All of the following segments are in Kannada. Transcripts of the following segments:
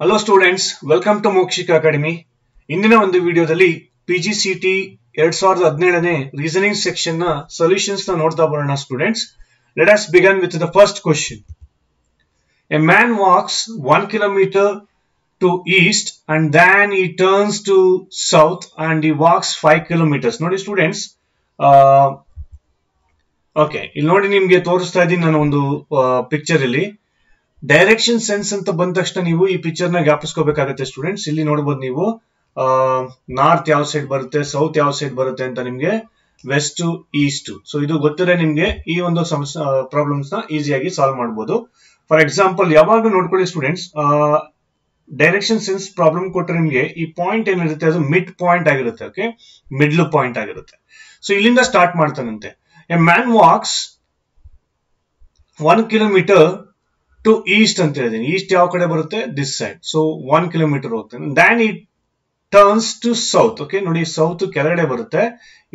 Hello students welcome to Mokshika academy ಇಂದಿನ ಒಂದು ವಿಡಿಯೋದಲ್ಲಿ ಪಿ ಜಿ ಸಿ ಟಿ ಎರಡ್ ಸಾವಿರದ ಹದಿನೇಳನೇ ರೀಸನಿಂಗ್ ಸೆಕ್ಷನ್ನ ಸೊಲ್ಯೂಷನ್ಸ್ನ ನೋಡ್ತಾ ಬರೋಣ students let us begin with the first question a man walks one kilometre to east and then he turns to south and he walks five kilometres ನೋಡಿ ಸ್ಟೂಡೆಂಟ್ಸ್ ಓಕೆ ಇಲ್ಲಿ ನೋಡಿ ನಿಮ್ಗೆ ತೋರಿಸ್ತಾ ಇದ್ದೀನಿ ನಾನು ಒಂದು ಪಿಕ್ಚರ್ ಇಲ್ಲಿ ಡೈರೆಕ್ಷನ್ ಸೆನ್ಸ್ ಅಂತ ಬಂದ ತಕ್ಷಣ ನೀವು ಈ ಪಿಕ್ಚರ್ನ ಜ್ಞಾಪಿಸ್ಕೋಬೇಕಾಗತ್ತೆ ಸ್ಟೂಡೆಂಟ್ಸ್ ಇಲ್ಲಿ ನೋಡ್ಬೋದು ನೀವು ನಾರ್ತ್ ಯಾವ ಸೈಡ್ ಬರುತ್ತೆ ಸೌತ್ ಯಾವ ಸೈಡ್ ಬರುತ್ತೆ ಅಂತ ನಿಮ್ಗೆ ವೆಸ್ಟ್ ಈಸ್ಟ್ ಸೊ ಇದು ಗೊತ್ತಿದ್ರೆ ನಿಮ್ಗೆ ಈ ಒಂದು ಪ್ರಾಬ್ಲಮ್ಸ್ನ ಈಸಿಯಾಗಿ ಸಾಲ್ವ್ ಮಾಡಬಹುದು ಫಾರ್ ಎಕ್ಸಾಂಪಲ್ ಯಾವಾಗ ನೋಡ್ಕೊಳ್ಳಿ ಸ್ಟೂಡೆಂಟ್ಸ್ ಡೈರೆಕ್ಷನ್ ಸೆನ್ಸ್ ಪ್ರಾಬ್ಲಮ್ ಕೊಟ್ಟರೆ ನಿಮ್ಗೆ ಈ ಪಾಯಿಂಟ್ ಏನಿರುತ್ತೆ, ಅದು ಮಿಡ್ ಪಾಯಿಂಟ್ ಆಗಿರುತ್ತೆ ಓಕೆ ಮಿಡ್ಲ್ ಪಾಯಿಂಟ್ ಆಗಿರುತ್ತೆ. ಸೊ ಇಲ್ಲಿಂದ start ಮಾಡ್ತಾನಂತೆ. A man walks one kilometre to east ಅಂತ ಹೇಳಿದೀನಿ. ಈಸ್ಟ್ ಯಾವ ಕಡೆ ಬರುತ್ತೆ? This side so one kilometre ಹೋಗ್ತಾನೆ. Then it turns to south okay ನೋಡಿ ಸೌತ್ ಕೆಳಗಡೆ ಬರುತ್ತೆ.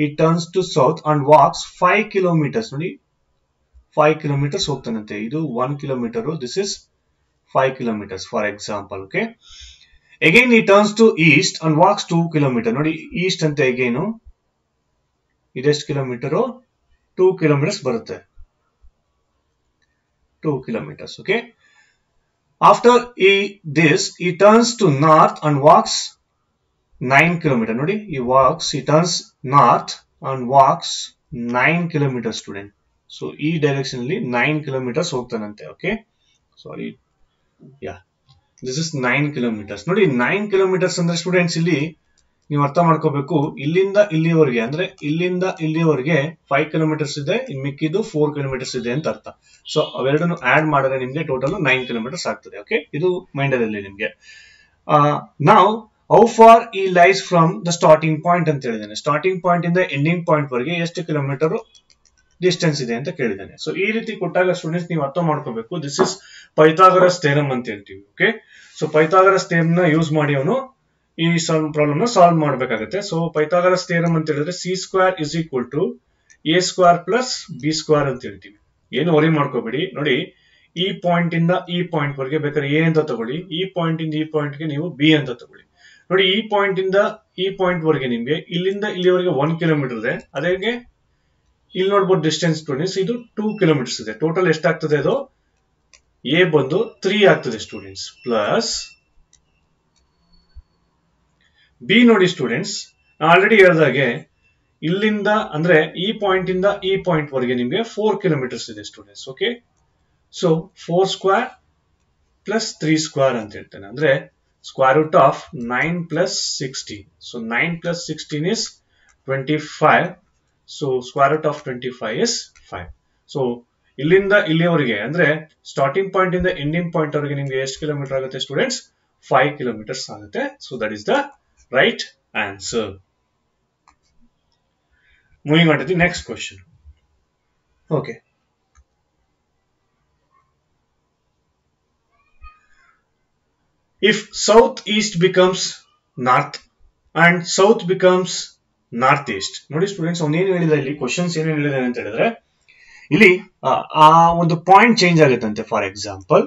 It turns to south and walks five kilometres ನೋಡಿ ಫೈವ್ ಕಿಲೋಮೀಟರ್ಸ್ ಹೋಗ್ತಾನಂತೆ. ಇದು one kilometre this is five kilometres for example okay again he turns to east and walks two kilometre ನೋಡಿ ಈಸ್ಟ್ ಅಂತ ಅಗೇನು ಇದೆಷ್ಟು ಕಿಲೋಮೀಟರು ಟೂ ಕಿಲೋಮೀಟರ್ಸ್ ಬರುತ್ತೆ. Two kilometres okay after he this he turns to north and walks nine kilometre ನೋಡಿ he walks he turns north and walks nine kilometre student so he direction ಅಲ್ಲಿ nine kilometres ಹೋಗ್ತಾನಂತೆ okay sorry yeah this is nine kilometres ನೋಡಿ ನೈನ್ ಕಿಲೋಮೀಟರ್ಸ್ ಅಂದ್ರೆ ಸ್ಟೂಡೆಂಟ್ಸ್ ಇಲ್ಲಿ ನೀವು ಅರ್ಥ ಮಾಡ್ಕೋಬೇಕು, ಇಲ್ಲಿಂದ ಇಲ್ಲಿವರೆಗೆ, ಅಂದ್ರೆ ಇಲ್ಲಿಂದ ಇಲ್ಲಿವರೆಗೆ ಫೈವ್ ಕಿಲೋಮೀಟರ್ಸ್ ಇದೆ, ಇನ್ ಮಿಕ್ಕಿದ್ದು ಫೋರ್ ಕಿಲೋಮೀಟರ್ಸ್ ಇದೆ ಅಂತ ಅರ್ಥ. ಸೊ ಅವೆರಡನ್ನು ಆಡ್ ಮಾಡಿದ್ರೆ ನಿಮ್ಗೆ ಟೋಟಲ್ ನೈನ್ ಕಿಲೋಮೀಟರ್ಸ್ ಆಗ್ತದೆ ಓಕೆ ಇದು ಮೈಂಡ್ ಅಲ್ಲಿ ನಿಮ್ಗೆ. ನಾವು ಹೌ ಫಾರ್ ಈ lies from the starting point ಅಂತ ಹೇಳಿದ್ದೇನೆ. ಸ್ಟಾರ್ಟಿಂಗ್ ಪಾಯಿಂಟ್ ಇಂದ ಎಂಡಿಂಗ್ ಪಾಯಿಂಟ್ ವರೆಗೆ ಎಷ್ಟು ಕಿಲೋಮೀಟರ್ ಡಿಸ್ಟೆನ್ಸ್ ಇದೆ ಅಂತ ಕೇಳಿದ್ದೇನೆ. ಸೊ ಈ ರೀತಿ ಕೊಟ್ಟಾಗ ಸ್ಟೂಡೆಂಟ್ಸ್ ನೀವು ಅರ್ಥ ಮಾಡ್ಕೋಬೇಕು ದಿಸ್ ಇಸ್ ಪೈತಾಗರ ಥೇರಮ್ ಅಂತ ಹೇಳ್ತೀವಿ ಓಕೆ ಸೊ ಪೈತಾಗರ ಥೇರಮ್ನ ಯೂಸ್ ಮಾಡಿ ಅವನು ಈ ಪ್ರಾಬ್ಲಮ್ನ ಸಾಲ್ವ್ ಮಾಡಬೇಕಾಗುತ್ತೆ. ಸೊ ಪೈಥಾಗರಸ್ ಥಿಯರಮ್ ಅಂತ ಹೇಳಿದ್ರೆ C square is equal to A square plus B square ಅಂತ ಹೇಳ್ತೀವಿ. ಏನು ವರಿ ಮಾಡ್ಕೋಬೇಡಿ. ನೋಡಿ, ಈ ಪಾಯಿಂಟ್ ಇಂದ ಈ ಪಾಯಿಂಟ್ ವರೆಗೆ ಬೇಕಾದ್ರೆ ಎ ಅಂತ ತಗೊಳ್ಳಿ, ಈ ಪಾಯಿಂಟ್ ಇಂದ ಈ ಪಾಯಿಂಟ್ಗೆ ನೀವು ಬಿ ಅಂತ ತಗೊಳ್ಳಿ. ನೋಡಿ, ಈ ಪಾಯಿಂಟ್ ಇಂದ ಈ ಪಾಯಿಂಟ್ ವರೆಗೆ ನಿಮ್ಗೆ ಇಲ್ಲಿಂದ ಇಲ್ಲಿವರೆಗೆ ಒನ್ ಕಿಲೋಮೀಟರ್ ಇದೆ. ಅದೇ ಇಲ್ಲಿ ನೋಡ್ಬೋದು ಡಿಸ್ಟೆನ್ಸ್ ಸ್ಟೂಡೆಂಟ್ಸ್ ಇದು ಟೂ ಕಿಲೋಮೀಟರ್ಸ್ ಇದೆ. ಟೋಟಲ್ ಎಷ್ಟಾಗ್ತದೆ ಅದು? ಎ ಬಂದು ತ್ರೀ ಆಗ್ತದೆ ಸ್ಟೂಡೆಂಟ್ಸ್ ಪ್ಲಸ್ ಬಿ ನೋಡಿ ಸ್ಟೂಡೆಂಟ್ಸ್ ಆಲ್ರೆಡಿ ಹೇಳಿದಾಗೆ ಇಲ್ಲಿಂದ ಅಂದ್ರೆ ಈ ಪಾಯಿಂಟ್ ಇಂದ ಈ ಪಾಯಿಂಟ್ ವರೆಗೆ ನಿಮ್ಗೆ ಫೋರ್ ಕಿಲೋಮೀಟರ್ಸ್ ಇದೆ students okay so four square plus three square ಅಂತ ಹೇಳ್ತೇನೆ. ಅಂದ್ರೆ square root of nine plus sixteen so nine plus sixteen is twenty five so square root of twenty five is five so ಇಲ್ಲಿಂದ ಇಲ್ಲಿವರೆಗೆ ಅಂದ್ರೆ ಸ್ಟಾರ್ಟಿಂಗ್ ಪಾಯಿಂಟ್ ಇಂದ ಎಂಡಿಂಗ್ ಪಾಯಿಂಟ್ ವರೆಗೆ ನಿಮ್ಗೆ ಎಷ್ಟು ಕಿಲೋಮೀಟರ್ ಆಗುತ್ತೆ ಸ್ಟೂಡೆಂಟ್ಸ್ ಫೈವ್ ಕಿಲೋಮೀಟರ್ಸ್ ಆಗುತ್ತೆ. So that is the right answer. Moving on to the next question. Okay. If southeast becomes north and south becomes northeast ನೋಡಿ ಸ್ಟೂಡೆಂಟ್ಸ್ ಅವ್ನು ಏನು ಹೇಳಿದ ಇಲ್ಲಿ ಕ್ವಶನ್ಸ್ ಏನೇನು ಹೇಳಿದಾನೆ ಅಂತ ಹೇಳಿದ್ರೆ ಇಲ್ಲಿ ಆ ಒಂದು ಪಾಯಿಂಟ್ ಚೇಂಜ್ ಆಗುತ್ತಂತೆ ಫಾರ್ ಎಕ್ಸಾಂಪಲ್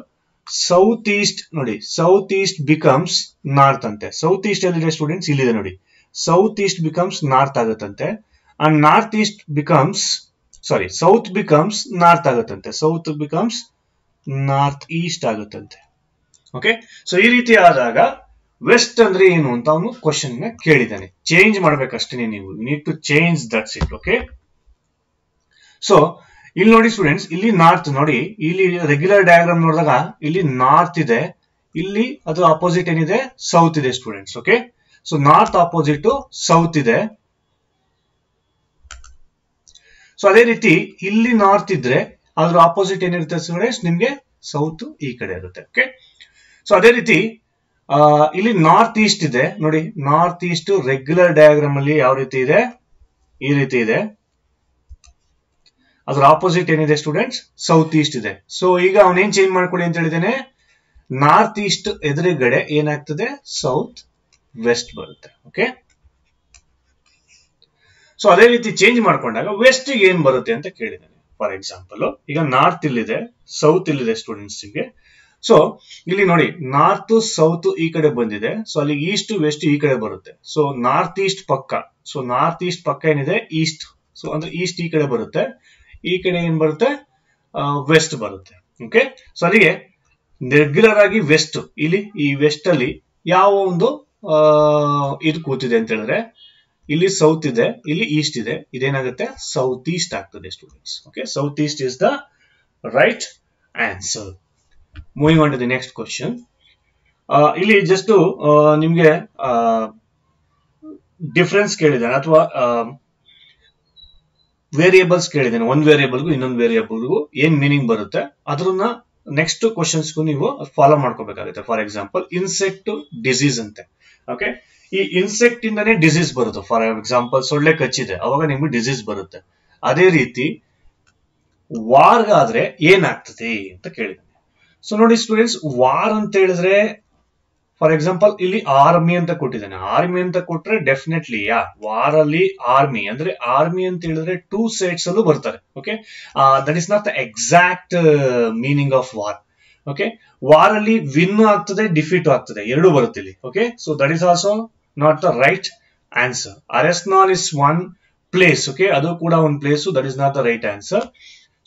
ಸೌತ್ ಈಸ್ಟ್ ನೋಡಿ ಸೌತ್ ಈಸ್ಟ್ ಬಿಕಮ್ಸ್ ನಾರ್ತ್ ಅಂತೆ. ಸೌತ್ ಈಸ್ಟ್ ಅಲ್ಲಿದೆ ಸ್ಟೂಡೆಂಟ್ಸ್ ಇಲ್ಲಿದೆ ನೋಡಿ. South east becomes north ಆಗತ್ತಂತೆ. And north east becomes sorry south becomes north ಆಗುತ್ತಂತೆ. South becomes north east ಆಗುತ್ತಂತೆ. ಓಕೆ ಸೊ ಈ ರೀತಿ ಆದಾಗ ವೆಸ್ಟ್ ಅಂದ್ರೆ ಏನು ಅಂತ ಅವನು ಕ್ವಶನ್ನ ಕೇಳಿದ್ದಾನೆ. ಚೇಂಜ್ ಮಾಡ್ಬೇಕಷ್ಟೇ ನೀವು. Need to change that's it okay so ಇಲ್ಲಿ ನೋಡಿ ಸ್ಟೂಡೆಂಟ್ಸ್ ಇಲ್ಲಿ ನಾರ್ತ್ ನೋಡಿ, ಇಲ್ಲಿ ರೆಗ್ಯುಲರ್ ಡಯಾಗ್ರಾಮ್ ನೋಡಿದಾಗ ಇಲ್ಲಿ ನಾರ್ತ್ ಇದೆ, ಇಲ್ಲಿ ಅದು ಅಪೋಸಿಟ್ ಏನಿದೆ ಸೌತ್ ಇದೆ students okay so north opposite south ಇದೆ. ಸೊ ಅದೇ ರೀತಿ ಇಲ್ಲಿ ನಾರ್ತ್ ಇದ್ರೆ ಅದ್ರ ಆಪೋಸಿಟ್ ಏನಿರುತ್ತೆ ಸ್ಟೂಡೆಂಟ್ಸ್ ನಿಮ್ಗೆ ಸೌತ್ ಈ ಕಡೆ ಇರುತ್ತೆ ಓಕೆ ಸೊ ಅದೇ ರೀತಿ ಇಲ್ಲಿ ನಾರ್ತ್ ಈಸ್ಟ್ ಇದೆ. ನೋಡಿ ನಾರ್ತ್ ಈಸ್ಟ್ ರೆಗ್ಯುಲರ್ ಡಯಾಗ್ರಾಮ್ ಅಲ್ಲಿ ಯಾವ ರೀತಿ ಇದೆ? ಈ ರೀತಿ ಇದೆ. ಅದ್ರ ಆಪೋಸಿಟ್ ಏನಿದೆ ಸ್ಟೂಡೆಂಟ್ಸ್ ಸೌತ್ ಈಸ್ಟ್ ಇದೆ. ಸೊ ಈಗ ಅವನೇನ್ ಚೇಂಜ್ ಮಾಡ್ಕೊಳ್ಳಿ ಅಂತ ಹೇಳಿದೇನೆ ನಾರ್ತ್ ಈಸ್ಟ್ ಎದುರುಗಡೆ ಏನಾಗ್ತದೆ? ಸೌತ್ ವೆಸ್ಟ್ ಬರುತ್ತೆ. ಓಕೆ ಸೊ ಅದೇ ರೀತಿ ಚೇಂಜ್ ಮಾಡ್ಕೊಂಡಾಗ ವೆಸ್ಟ್ ಏನ್ ಬರುತ್ತೆ ಅಂತ ಕೇಳಿದ್ದೇನೆ. ಫಾರ್ ಎಕ್ಸಾಂಪಲ್ ಈಗ ನಾರ್ತ್ ಇಲ್ಲಿದೆ ಸೌತ್ ಇಲ್ಲಿದೆ ಸ್ಟೂಡೆಂಟ್ಸ್ಗೆ. ಸೊ ಇಲ್ಲಿ ನೋಡಿ ನಾರ್ತ್ ಸೌತ್ ಈ ಕಡೆ ಬಂದಿದೆ. ಸೊ ಅಲ್ಲಿ ಈಸ್ಟ್ ವೆಸ್ಟ್ ಈ ಕಡೆ ಬರುತ್ತೆ. ಸೊ ನಾರ್ತ್ ಈಸ್ಟ್ ಪಕ್ಕ. ಸೊ ನಾರ್ತ್ ಈಸ್ಟ್ ಪಕ್ಕ ಏನಿದೆ? ಈಸ್ಟ್ ಸೊ ಅಂದ್ರೆ ಈಸ್ಟ್ ಈ ಕಡೆ ಬರುತ್ತೆ. ಈ ಕಡೆ ಏನ್ ಬರುತ್ತೆ? ವೆಸ್ಟ್ ಬರುತ್ತೆ. ಓಕೆ ಸೊ ಅಲ್ಲಿಗೆ ರೆಗ್ಯುಲರ್ ಆಗಿ ವೆಸ್ಟ್ ಇಲ್ಲಿ ಈ ವೆಸ್ಟ್ ಅಲ್ಲಿ ಯಾವ ಒಂದು ಇದು ಕೂತಿದೆ ಅಂತ ಹೇಳಿದ್ರೆ, ಇಲ್ಲಿ ಸೌತ್ ಇದೆ, ಇಲ್ಲಿ ಈಸ್ಟ್ ಇದೆ. ಇದೇನಾಗುತ್ತೆ? ಸೌತ್ ಈಸ್ಟ್ ಆಗ್ತದೆ students okay south east is the right answer moving on to the next question ಇಲ್ಲಿ ಜಸ್ಟ್ ನಿಮ್ಗೆ ಡಿಫ್ರೆನ್ಸ್ ಕೇಳಿದ್ದಾರೆ. ಅಥವಾ ವೇರಿಯೇಬಲ್ಸ್ ಕೇಳಿದ್ದೇನೆ. ಒಂದ್ ವೇರಿಯೇಬಲ್ಗೂ ಇನ್ನೊಂದು ವೇರಿಯೇಬಲ್ಗೂ ಏನ್ ಮೀನಿಂಗ್ ಬರುತ್ತೆ, ಅದ್ರನ್ನ ನೆಕ್ಸ್ಟ್ ಕ್ವಶನ್ಸ್ಗೂ ನೀವು ಫಾಲೋ ಮಾಡ್ಕೋಬೇಕಾಗುತ್ತೆ. ಫಾರ್ ಎಕ್ಸಾಂಪಲ್ ಇನ್ಸೆಕ್ಟ್ ಡಿಸೀಸ್ ಅಂತೆ. ಓಕೆ ಈ ಇನ್ಸೆಕ್ಟ್ ಇಂದಾನೇ ಡಿಸೀಸ್ ಬರುತ್ತೆ. ಫಾರ್ ಎಕ್ಸಾಂಪಲ್ ಸೊಳ್ಳೆ ಕಚ್ಚಿದೆ. ಅವಾಗ ನಿಮ್ಗೆ ಡಿಸೀಸ್ ಬರುತ್ತೆ. ಅದೇ ರೀತಿ ವಾರ್ಗಾದ್ರೆ ಏನಾಗ್ತದೆ ಅಂತ ಕೇಳಿದ್ದಾನೆ. ಸೊ ನೋಡಿ ಸ್ಟೂಡೆಂಟ್ಸ್ ವಾರ್ ಅಂತ ಹೇಳಿದ್ರೆ ಫಾರ್ ಎಕ್ಸಾಂಪಲ್ ಇಲ್ಲಿ ಆರ್ಮಿ ಅಂತ ಕೊಟ್ಟಿದ್ದಾನೆ. ಆರ್ಮಿ ಅಂತ ಕೊಟ್ರೆ ಡೆಫಿನೆಟ್ಲಿ ಯಾ? ವಾರಲ್ಲಿ ಆರ್ಮಿ ಅಂದ್ರೆ ಆರ್ಮಿ ಅಂತ ಹೇಳಿದ್ರೆ ಟೂ ಸೈಡ್ಸ್ ಅಲ್ಲೂ ಬರ್ತಾರೆ. Okay that is not the exact meaning of war okay war ಅಲ್ಲಿ ವಿನ್ ಆಗ್ತದೆ ಡಿಫೀಟ್ ಆಗ್ತದೆ. ಎರಡು ಬರುತ್ತೆ ಇಲ್ಲಿ. Okay so that is also not the right answer arsenal is one place okay ಅದು ಕೂಡ ಒಂದು place that is not the right answer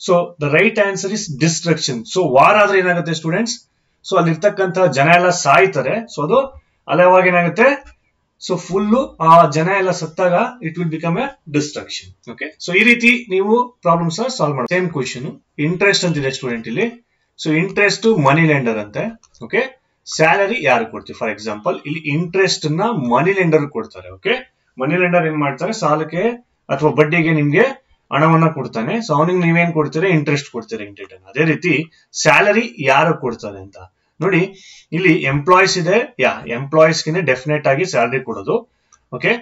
so the right answer is destruction so war ಆದ್ರೆ ಏನಾಗುತ್ತೆ ಸ್ಟೂಡೆಂಟ್ಸ್ ಸೊ ಅಲ್ಲಿರ್ತಕ್ಕಂತ ಜನ ಎಲ್ಲ ಸಾಯ್ತಾರೆ. ಸೊ ಅದು ಅಲ್ಲವಾಗ ಏನಾಗುತ್ತೆ? ಸೊ ಫುಲ್ಲು ಆ ಜನ ಎಲ್ಲ ಸತ್ತಾಗ it will become a destruction okay so ಈ ರೀತಿ ನೀವು ಪ್ರಾಬ್ಲಮ್ಸ್ ಸಾಲ್ವ್ ಮಾಡಿ ಸೇಮ್ ಕ್ವಶನ್ ಇಂಟ್ರೆಸ್ಟ್ ಅಂತಿದೆ ಸ್ಟೂಡೆಂಟ್ ಇಲ್ಲಿ. ಸೊ ಇಂಟ್ರೆಸ್ಟ್ ಮನಿ ಲೆಂಡರ್ ಅಂತೆ. ಓಕೆ ಸ್ಯಾಲರಿ ಯಾರು ಕೊಡ್ತೀವಿ? ಫಾರ್ ಎಕ್ಸಾಂಪಲ್ ಇಲ್ಲಿ ಇಂಟ್ರೆಸ್ಟ್ನ ಮನಿ ಲೆಂಡರ್ ಕೊಡ್ತಾರೆ. ಓಕೆ ಮನಿ ಲೆಂಡರ್ ಏನ್ ಮಾಡ್ತಾರೆ? ಸಾಲಕ್ಕೆ ಅಥವಾ ಬಡ್ಡಿಗೆ ನಿಮ್ಗೆ ಹಣವನ್ನ ಕೊಡ್ತಾನೆ. ಸೊ ಅವನಿಗೆ ನೀವೇನ್ ಕೊಡ್ತೀರಾ? ಇಂಟ್ರೆಸ್ಟ್ ಕೊಡ್ತೀರಾ ಇಂಟಿಟನ್ ಅದೇ ರೀತಿ ಸ್ಯಾಲರಿ ಯಾರು ಕೊಡ್ತಾರೆ ಅಂತ. ನೋಡಿ, ಇಲ್ಲಿ ಎಂಪ್ಲಾಯೀಸ್ ಇದೆ. ಯಾ ಎಂಪ್ಲಾಯೀಸ್ಗೆ ಡೆಫಿನೆಟ್ ಆಗಿ ಸ್ಯಾಲರಿ ಕೊಡೋದು. ಓಕೆ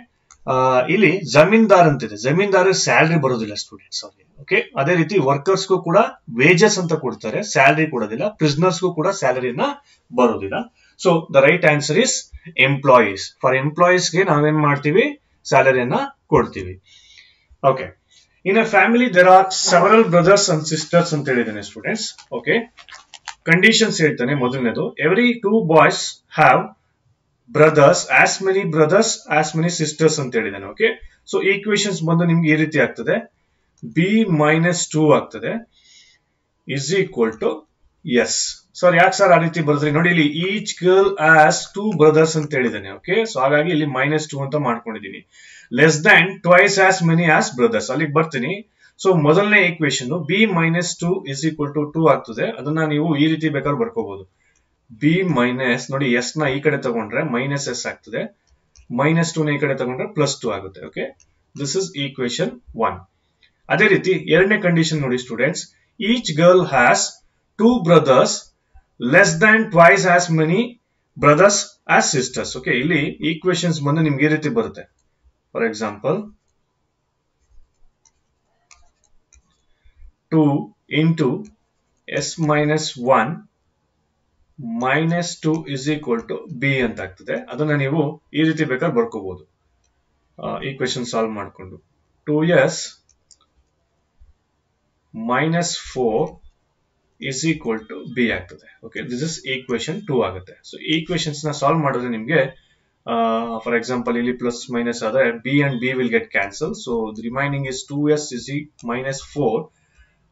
ಇಲ್ಲಿ ಜಮೀನ್ದಾರ್ ಅಂತಿದೆ. ಜಮೀನ್ದಾರ ಸ್ಯಾಲರಿ ಬರೋದಿಲ್ಲ ಸ್ಟೂಡೆಂಟ್ಸ್ ಅವ್ರಿಗೆ. ಓಕೆ ಅದೇ ರೀತಿ ವರ್ಕರ್ಸ್ಗೂ ಕೂಡ ವೇಜಸ್ ಅಂತ ಕೊಡ್ತಾರೆ. ಸ್ಯಾಲರಿ ಕೊಡೋದಿಲ್ಲ. ಪ್ರಿಸ್ನರ್ಸ್ಗೂ ಕೂಡ ಸ್ಯಾಲರಿನ ಬರೋದಿಲ್ಲ. So the right answer is employees for ಎಂಪ್ಲಾಯೀಸ್ಗೆ ನಾವೇನ್ ಮಾಡ್ತೀವಿ? ಸ್ಯಾಲರಿಯನ್ನ ಕೊಡ್ತೀವಿ. Okay in a family there are several brothers and sisters ಅಂತ ಹೇಳಿದ್ದೇನೆ ಸ್ಟೂಡೆಂಟ್ಸ್ ಓಕೆ ಕಂಡೀಷನ್ಸ್ ಹೇಳ್ತಾನೆ ಮೊದಲನೇದು. Every two boys have brothers as many brothers as many sisters ಅಂತ ಹೇಳಿದ್ದಾನೆ ಓಕೆ ಸೊ ಈಕ್ವೇಶನ್ಸ್ ಬಂದು ನಿಮ್ಗೆ ಈ ರೀತಿ ಆಗ್ತದೆ. ಬಿ ಮೈನಸ್ ಟೂ ಆಗ್ತದೆ. Is equal to S sir ಯಾಕೆ ಸರ್ ಆ ರೀತಿ ಬರೆದ್ರಿ? ನೋಡಿ, ಇಲ್ಲಿ each girl has two brothers ಅಂತ ಹೇಳಿದ್ದಾನೆ ಓಕೆ ಸೊ ಹಾಗಾಗಿ ಇಲ್ಲಿ ಮೈನಸ್ ಟೂ ಅಂತ ಮಾಡ್ಕೊಂಡಿದ್ದೀನಿ. Less than twice as many as brothers ಅಲ್ಲಿಗೆ ಬರ್ತೀನಿ. ಸೊ ಮೊದಲನೇ equation B minus two is equal to two ಆಗ್ತದೆ. ಅದನ್ನ ನೀವು ಈ ರೀತಿ ಬೇಕಾದ್ರೆ ಬರ್ಕೋಬಹುದು ಬಿ ಮೈನಸ್ ನೋಡಿ ಎಸ್ನ ಈ ಕಡೆ ತಗೊಂಡ್ರೆ ಮೈನಸ್ ಎಸ್ ಆಗ್ತದೆ. ಮೈನಸ್ ಟೂ ನ ಈ ಕಡೆ ತಗೊಂಡ್ರೆ ಪ್ಲಸ್ ಟೂ ಆಗುತ್ತೆ okay this is equation one ಅದೇ ರೀತಿ ಎರಡನೇ ಕಂಡೀಷನ್ ನೋಡಿ students each girl has two brothers less than twice as many brothers as sisters okay ಇಲ್ಲಿ ಈಕ್ವೇಶನ್ಸ್ ಬಂದು ನಿಮ್ಗೆ ಈ ರೀತಿ ಬರುತ್ತೆ. For example two into S minus one minus two is equal to B ಅಂತ ಆಗ್ತದೆ ಅದನ್ನ ನೀವು ಈ ರೀತಿ ಬೇಕಾದ್ರೆ ಬರ್ಕೋಬಹುದು ಈಕ್ವೇಶನ್ ಸಾಲ್ವ್ ಮಾಡಿಕೊಂಡು. Two S minus four is equal to B ಆಗ್ತದೆ. Okay this is equation two ಆಗುತ್ತೆ. ಸೊ ಈಕ್ವೇಶನ್ಸ್ನ ಸಾಲ್ವ್ ಮಾಡಿದ್ರೆ ನಿಮ್ಗೆ ಫಾರ್ ಎಕ್ಸಾಂಪಲ್ ಇಲ್ಲಿ ಪ್ಲಸ್ ಮೈನಸ್ ಆದ್ರೆ B and B will get cancel so remaining is two S is ಈ minus four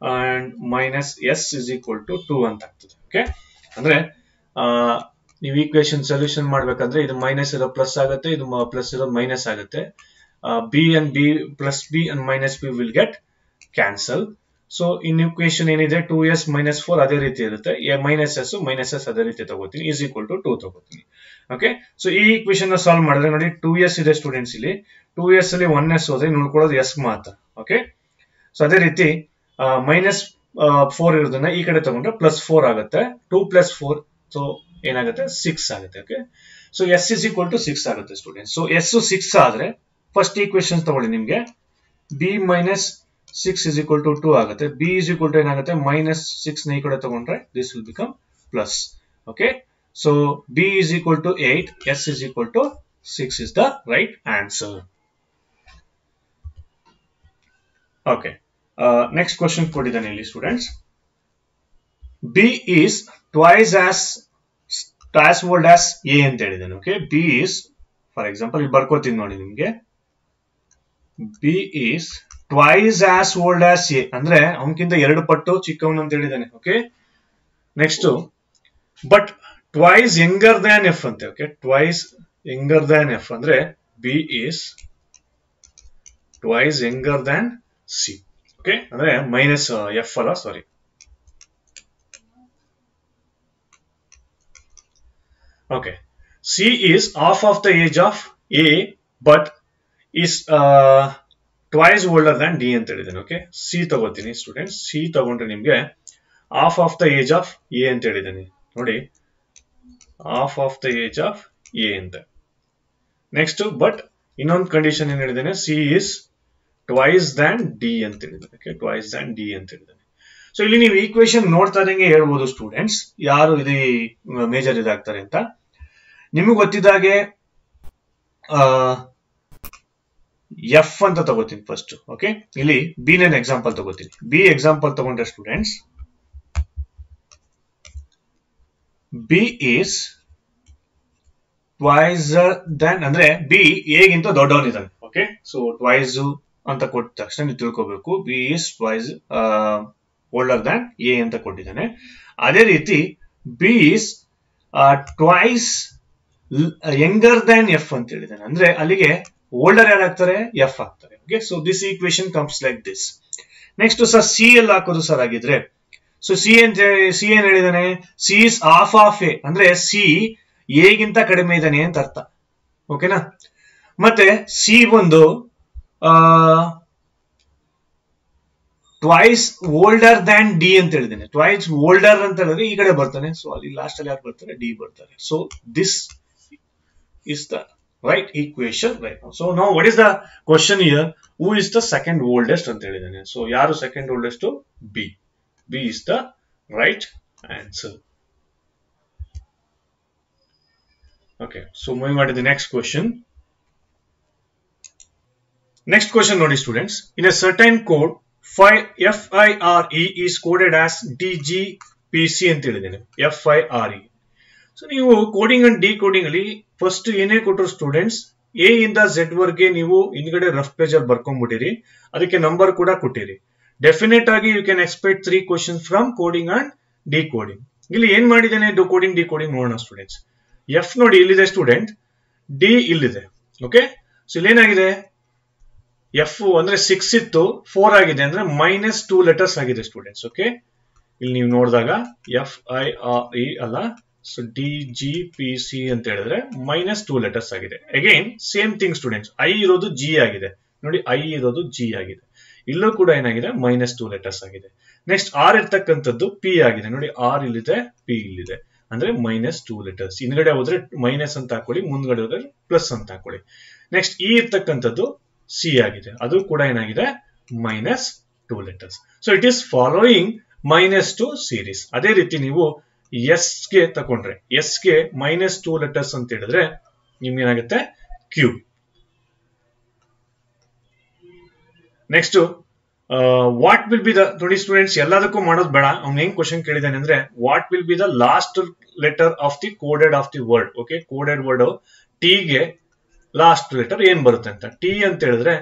and minus S is equal to two ಅಂತ ಆಗ್ತದೆ. ಓಕೆ ಅಂದ್ರೆ ನೀವು ಈಕ್ವೇಶನ್ ಸೊಲ್ಯೂಷನ್ ಮಾಡ್ಬೇಕಂದ್ರೆ ಇದು ಮೈನಸ್ ಇರೋ ಪ್ಲಸ್ ಆಗುತ್ತೆ, ಇದು ಪ್ಲಸ್ ಇರೋ ಮೈನಸ್ ಆಗುತ್ತೆ. B and B plus B and minus B will get cancel so in equation ಏನಿದೆ? ಟೂ ಎಸ್ ಮೈನಸ್ ಫೋರ್ ಅದೇ ರೀತಿ ಇರುತ್ತೆ. ಮೈನಸ್ ಎಸ್ ಮೈನಸ್ ಎಸ್ ಅದೇ ರೀತಿ ತಗೋತೀನಿ. ಈಸ್ ಈಕ್ವಲ್ ಟು ಟೂ ತಗೋತೀನಿ. ಓಕೆ ಸೊ ಈ ಈಕ್ವೇಶನ್ ಸಾಲ್ವ್ ಮಾಡಿದ್ರೆ ನೋಡಿ ಟೂ ಎಸ್ ಇದೆ ಸ್ಟೂಡೆಂಟ್ಸ್ ಇಲ್ಲಿ. ಟೂ ಎಸ್ ಅಲ್ಲಿ ಒನ್ ಎಸ್ ಹೋದ್ರೆ ನೋಡ್ಕೊಳ್ಳೋದು ಎಸ್ ಮಾತ್ರ. ಓಕೆ ಸೊ ಅದೇ ರೀತಿ ಮೈನಸ್ ಫೋರ್ ಇರೋದನ್ನ ಈ ಕಡೆ ತಗೊಂಡ್ರೆ ಪ್ಲಸ್ ಫೋರ್ ಆಗುತ್ತೆ. ಟೂ ಪ್ಲಸ್ ಫೋರ್ ಸೊ ಏನಾಗುತ್ತೆ? ಸಿಕ್ಸ್ ಆಗುತ್ತೆ. Okay so S is equal to six ಆಗುತ್ತೆ ಸ್ಟೂಡೆಂಟ್ ಸೊ ಎಸ್ ಸಿಕ್ಸ್ ಆದ್ರೆ ಫಸ್ಟ್ ಈಕ್ವೇಶನ್ ತಗೊಳ್ಳಿ ನಿಮ್ಗೆ. B minus six is equal to two ಆಗುತ್ತೆ. ಬಿ ಇಸ್ ಈಕ್ವಲ್ ಟು ಏನಾಗುತ್ತೆ? ಮೈನಸ್ ಸಿಕ್ಸ್ನ ಈ ಕಡೆ ತಗೊಂಡ್ರೆ this will become plus okay so B is equal to eight S is equal to six is the right answer okay next question ಕೊಟ್ಟಿದ್ದಾನೆ ಇಲ್ಲಿ students B is twice as as old as A ಅಂತ ಹೇಳಿದ್ದಾನೆ. Okay B is for example ಇಲ್ಲಿ ಬರ್ಕೋತೀನಿ ನೋಡಿ ನಿಮ್ಗೆ. B is twice as old as A ಅಂದ್ರೆ ಅವನಕ್ಕಿಂತ ಎರಡು ಪಟ್ಟು ಚಿಕ್ಕವನು ಅಂತ ಹೇಳಿದ್ದಾನೆ. Okay next but twice younger than F ಅಂತೆ. Okay twice younger than F ಅಂದ್ರೆ B is twice younger than C okay ಅಂದ್ರೆ ಮೈನಸ್ ಎಫ್ ಅಲ್ಲ sorry okay C is half of the age of A but is twice older than D ಅಂತ ಹೇಳಿದ್ದೇನೆ ಓಕೆ ಸಿ ತಗೋತೀನಿ ಸ್ಟೂಡೆಂಟ್ ಸಿ ತಗೊಂಡ್ರೆ ನಿಮ್ಗೆ half of the age of A ಅಂತ ಹೇಳಿದ್ದೇನೆ. ನೋಡಿ half of the age of A ಅಂತ. ನೆಕ್ಸ್ಟ್ ಬಟ್ ಇನ್ನೊಂದು ಕಂಡೀಷನ್ ಏನ್ ಹೇಳಿದ್ದೇನೆ? C is twice than D ಅಂತ ಹೇಳಿದ್ದೇನೆ ಟ್ವೈಸ್ ದ್ಯಾನ್ ಡಿ ಅಂತ ಹೇಳಿದ್ದೇನೆ. ಸೊ ಇಲ್ಲಿ ನೀವು ಈಕ್ವೇಶನ್ ನೋಡ್ತಾ ಇದ್ದಂಗೆ ಹೇಳ್ಬೋದು ಸ್ಟೂಡೆಂಟ್ಸ್ ಯಾರು ಇದು ಮೇಜರ್ ಇದಾಗ್ತಾರೆ ಅಂತ. ನಿಮಗೆ ಗೊತ್ತಿದ್ದಾಗೆ ಎಫ್ ಅಂತ ತಗೋತೀನಿ ಫಸ್ಟ್ ಓಕೆ ಇಲ್ಲಿ ಬಿ ನೇನ್ ಎಕ್ಸಾಂಪಲ್ ತಗೋತೀನಿ. ಬಿ ಎಕ್ಸಾಂಪಲ್ ತಗೊಂಡ್ರೆ students B is twice than ಅಂದ್ರೆ ಬಿ ಎಗಿಂತ ದೊಡ್ಡವನಿದ್ದಾನೆ ಓಕೆ ಸೊ ಟ್ವೈಸ್ ಅಂತ ಕೊಟ್ಟ ತಕ್ಷಣ ನೀವು ತಿಳ್ಕೋಬೇಕು. B is twice older than A ಅಂತ ಕೊಟ್ಟಿದ್ದಾನೆ. ಅದೇ ರೀತಿ B is twice younger than F ಅಂತ ಹೇಳಿದ್ದಾನೆ. ಅಂದ್ರೆ ಅಲ್ಲಿಗೆ ಓಲ್ಡರ್ ಯಾರಾಗ್ತಾರೆ ಎಫ್ ಆಗ್ತಾರೆ. Okay so this equation comes like this next sir C L ಹಾಕೋದು ಸರ್ ಆಗಿದ್ರೆ ಸೊ ಸಿ ಅಂತ ಸಿ ಏನ್ ಹೇಳಿದಾನೆ? C is half of A ಅಂದ್ರೆ ಸಿ ಎಗಿಂತ ಕಡಿಮೆ ಇದ್ದಾನೆ ಅಂತ ಅರ್ಥ. ಓಕೆನಾ ಮತ್ತೆ ಸಿ ಒಂದು ಟ್ವೈಸ್ ಓಲ್ಡರ್ ದ್ಯಾನ್ ಡಿ ಅಂತ ಹೇಳಿದ್ದೇನೆ ಟ್ವೈಸ್ ಓಲ್ಡರ್ ಅಂತ ಹೇಳಿದ್ರೆ ಈ ಕಡೆ ಬರ್ತಾನೆ. ಸೊ ಅಲ್ಲಿ ಲಾಸ್ಟ್ ಅಲ್ಲಿ ಯಾರು ಬರ್ತಾರೆ? ಡಿ ಬರ್ತಾರೆ. So this is the right equation right so ನಾವು what is the question here who is the second oldest ಅಂತ ಹೇಳಿದ್ದೇನೆ ಸೊ ಯಾರು second oldest B B is the right answer okay so moving on to the next question next question ನೋಡಿ students in a certain code fire F I R E is coded as D G P C ಅಂತ ಹೇಳಿದ್ದೇನೆ F I R E so ನೀವು ಕೋಡಿಂಗ್ ಅಂಡ್ ಡಿ ಕೋಡಿಂಗ್ ಅಲ್ಲಿ ಫಸ್ಟ್ ಏನೇ ಕೊಟ್ಟರು ಸ್ಟೂಡೆಂಟ್ಸ್ ಎ ಇಂದ ಝೆಡ್ ವರ್ಗೆ ನೀವು ಹಿಂದ್ಗಡೆ ರಫ್ ಪೇಜ್ ಅಲ್ಲಿ ಬರ್ಕೊಂಡ್ಬಿಟ್ಟಿರಿ ಅದಕ್ಕೆ ನಂಬರ್ ಕೂಡ ಕೊಟ್ಟಿರಿ. ಡೆಫಿನೆಟ್ ಆಗಿ you can expect three question from coding and decoding ಇಲ್ಲಿ ಏನ್ ಮಾಡಿದ್ದೇನೆ? ಕೋಡಿಂಗ್ ಡಿ ಕೋಡಿಂಗ್ ನೋಡೋಣ ಸ್ಟೂಡೆಂಟ್ಸ್ ಎಫ್ ನೋಡಿ ಇಲ್ಲಿದೆ ಸ್ಟೂಡೆಂಟ್ ಡಿ ಇಲ್ಲಿದೆ. ಓಕೆ ಸೊ ಇಲ್ಲೇನಾಗಿದೆ ಎಫ್ ಅಂದ್ರೆ ಸಿಕ್ಸ್ ಇತ್ತು ಫೋರ್ ಆಗಿದೆ ಅಂದ್ರೆ ಮೈನಸ್ ಟೂ ಲೆಟರ್ಸ್ ಆಗಿದೆ ಸ್ಟೂಡೆಂಟ್ಸ್ ಓಕೆ ಇಲ್ಲಿ ನೀವು ನೋಡಿದಾಗ ಎಫ್ ಐ ಆರ್ ಇ ಅಲ್ಲ. So D G P C ಅಂತ ಹೇಳಿದ್ರೆ ಮೈನಸ್ ಟೂ ಲೆಟರ್ಸ್ ಆಗಿದೆ. Again same thing students I ಇರೋದು ಜಿ ಆಗಿದೆ. ನೋಡಿ ಐ ಇರೋದು ಜಿ ಆಗಿದೆ. ಇಲ್ಲೂ ಕೂಡ ಏನಾಗಿದೆ? ಮೈನಸ್ ಟೂ ಲೆಟರ್ಸ್ ಆಗಿದೆ. ನೆಕ್ಸ್ಟ್ ಆರ್ ಇರ್ತಕ್ಕಂಥದ್ದು ಪಿ ಆಗಿದೆ. ನೋಡಿ ಆರ್ ಇಲ್ಲಿದೆ ಪಿ ಇಲ್ಲಿದೆ. ಅಂದ್ರೆ ಮೈನಸ್ ಟೂ ಲೆಟರ್ಸ್ ಹಿಂದ್ಗಡೆ ಹೋದ್ರೆ ಮೈನಸ್ ಅಂತ ಹಾಕೊಳ್ಳಿ, ಮುಂದ್ಗಡೆ ಹೋದ್ರೆ ಪ್ಲಸ್ ಅಂತ ಹಾಕೊಳ್ಳಿ. ನೆಕ್ಸ್ಟ್ ಇ ಇರ್ತಕ್ಕಂಥದ್ದು ಸಿ ಆಗಿದೆ. ಅದು ಕೂಡ ಏನಾಗಿದೆ? Minus two letters so it is following minus two series ಅದೇ ರೀತಿ ನೀವು ಎಸ್ಗೆ ತಗೊಂಡ್ರೆ ಎಸ್ಗೆ ಮೈನಸ್ ಟೂ ಲೆಟರ್ಸ್ ಅಂತ ಹೇಳಿದ್ರೆ ನಿಮ್ಗೆ ಏನಾಗುತ್ತೆ Q next what will be the ನೋಡಿ ಸ್ಟೂಡೆಂಟ್ಸ್ ಎಲ್ಲದಕ್ಕೂ ಮಾಡೋದು ಬೇಡ. ಅವ್ನು ಹೆಂಗ್ ಕ್ವಶನ್ ಕೇಳಿದಾನೆ ಅಂದ್ರೆ what will be the last letter of the coded of the word okay coded word T ಗೆ ಲಾಸ್ಟ್ ಲೆಟರ್ ಏನ್ ಬರುತ್ತೆ ಅಂತ. ಟಿ ಅಂತ ಹೇಳಿದ್ರೆ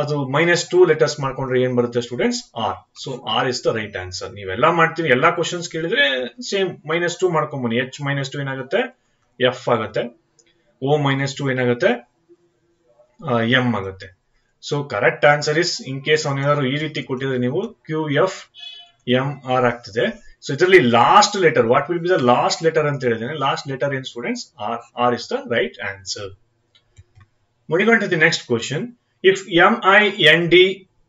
ಅದು ಮೈನಸ್ ಟೂ ಲೆಟರ್ಸ್ ಮಾಡ್ಕೊಂಡ್ರೆ ಏನ್ ಬರುತ್ತೆ students R so R is the right answer ನೀವೆಲ್ಲ ಮಾಡ್ತೀವಿ ಎಲ್ಲಾ ಕ್ವಶನ್ಸ್ ಕೇಳಿದ್ರೆ ಸೇಮ್ ಮೈನಸ್ ಟೂ ಮಾಡ್ಕೊಂಬನ್ನಿ. ಎಚ್ ಮೈನಸ್ ಟು ಏನಾಗುತ್ತೆ? ಎಫ್ ಆಗುತ್ತೆ. ಓ ಮೈನಸ್ ಟು ಏನಾಗುತ್ತೆ? ಎಂ ಆಗುತ್ತೆ. So correct answer is in case ಅವನೇನಾದ್ರು ಈ ರೀತಿ ಕೊಟ್ಟಿದ್ರೆ ನೀವು ಕ್ಯೂ ಎಫ್ ಎಂ ಆರ್ ಆಗ್ತದೆ. ಸೊ ಇದರಲ್ಲಿ last letter what will be the last letter ಅಂತ ಹೇಳಿದ್ರೆ ಲಾಸ್ಟ್ ಲೆಟರ್ ಏನ್ students R R is the right answer moving next question. If MIND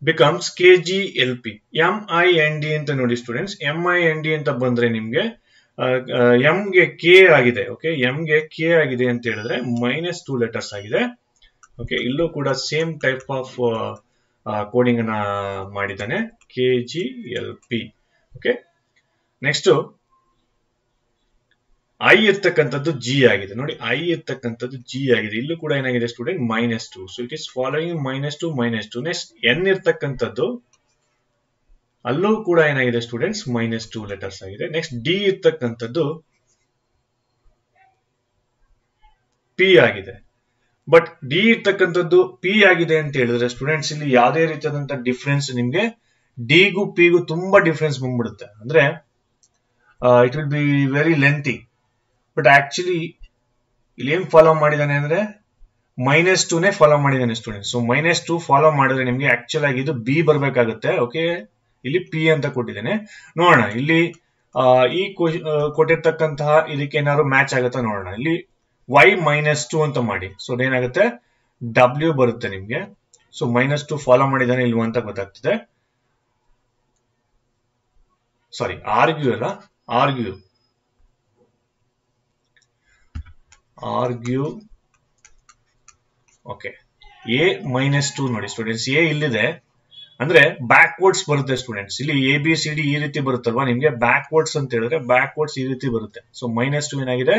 becomes KGLP MIND ಅಂತ ನೋಡಿ ಸ್ಟೂಡೆಂಟ್ಸ್ MIND ಅಂತ ಬಂದ್ರೆ ನಿಮ್ಗೆ ಎಂ ಗೆ ಕೆ ಆಗಿದೆ ಓಕೆ ಎಂ ಗೆ ಕೆ ಆಗಿದೆ ಅಂತ ಹೇಳಿದ್ರೆ ಮೈನಸ್ ಟೂ ಲೆಟರ್ಸ್ ಆಗಿದೆ ಓಕೆ ಇಲ್ಲೂ ಕೂಡ ಸೇಮ್ ಟೈಪ್ ಆಫ್ ಕೋಡಿಂಗ್ ಅನ್ನ ಮಾಡಿದ್ದಾನೆ K G L P okay next I ಇರ್ತಕ್ಕಂಥದ್ದು ಜಿ ಆಗಿದೆ. ನೋಡಿ ಐ ಇರ್ತಕ್ಕಂಥದ್ದು ಜಿ ಆಗಿದೆ. ಇಲ್ಲೂ ಕೂಡ ಏನಾಗಿದೆ student minus two so it is following minus two minus two next N ಇರ್ತಕ್ಕಂಥದ್ದು, ಅಲ್ಲೂ ಕೂಡ ಏನಾಗಿದೆ ಸ್ಟೂಡೆಂಟ್ಸ್ ಮೈನಸ್ ಟು ಲೆಟರ್ಸ್ ಆಗಿದೆ. ನೆಕ್ಸ್ಟ್ ಡಿ ಇರ್ತಕ್ಕಂಥದ್ದು ಪಿ ಆಗಿದೆ. ಬಟ್ ಡಿ ಇರ್ತಕ್ಕಂಥದ್ದು ಪಿ ಆಗಿದೆ ಅಂತ ಹೇಳಿದ್ರೆ ಸ್ಟೂಡೆಂಟ್ಸ್ ಇಲ್ಲಿ ಯಾವುದೇ ರೀತಿಯಾದಂತಹ ಡಿಫ್ರೆನ್ಸ್ ನಿಮ್ಗೆ ಡಿಗೂ ಪಿಗೂ ತುಂಬಾ ಡಿಫ್ರೆನ್ಸ್ ಬಂದ್ಬಿಡುತ್ತೆ. ಅಂದ್ರೆ it will be very lengthy but actually ಇಲ್ಲಿ ಏನ್ ಫಾಲೋ ಮಾಡಿದಾನೆ ಅಂದ್ರೆ ಮೈನಸ್ ಟೂನೇ ಫಾಲೋ ಮಾಡಿದ್ದಾನೆ student so minus two follow ಮಾಡಿದ್ರೆ ನಿಮ್ಗೆ ಆಕ್ಚುಲ್ ಆಗಿ ಇದು ಬಿ ಬರ್ಬೇಕಾಗುತ್ತೆ ಓಕೆ ಇಲ್ಲಿ ಪಿ ಅಂತ ಕೊಟ್ಟಿದ್ದೇನೆ. ನೋಡೋಣ, ಇಲ್ಲಿ ಈ ಕೊಟ್ಟಿರ್ತಕ್ಕಂತಹ ಇದಕ್ಕೆ ಏನಾದ್ರು ಮ್ಯಾಚ್ ಆಗುತ್ತಾ ನೋಡೋಣ. ಇಲ್ಲಿ ವೈ ಮೈನಸ್ ಟು ಅಂತ ಮಾಡಿ. ಸೊ ಏನಾಗುತ್ತೆ ಡಬ್ಲ್ಯೂ ಬರುತ್ತೆ ನಿಮ್ಗೆ. ಸೊ ಮೈನಸ್ ಟು ಫಾಲೋ ಮಾಡಿದಾನೆ ಇಲ್ವಾ ಅಂತ ಗೊತ್ತಾಗ್ತದೆ. ಸಾರಿ ಆರ್ಗ್ಯೂ ಅಲ್ಲ argue argue okay A minus two ನೋಡಿ ಸ್ಟೂಡೆಂಟ್ಸ್ ಎ ಇಲ್ಲಿದೆ. ಅಂದ್ರೆ ಬ್ಯಾಕ್ವರ್ಡ್ಸ್ ಬರುತ್ತೆ ಸ್ಟೂಡೆಂಟ್ಸ್ ಇಲ್ಲಿ ಎ ಬಿ ಸಿ ಡಿ ಈ ರೀತಿ ಬರುತ್ತಲ್ವಾ? ನಿಮ್ಗೆ ಬ್ಯಾಕ್ವರ್ಡ್ಸ್ ಅಂತ ಹೇಳಿದ್ರೆ ಬ್ಯಾಕ್ವರ್ಡ್ಸ್ ಈ ರೀತಿ ಬರುತ್ತೆ. ಸೊ ಮೈನಸ್ ಟು ಏನಾಗಿದೆ?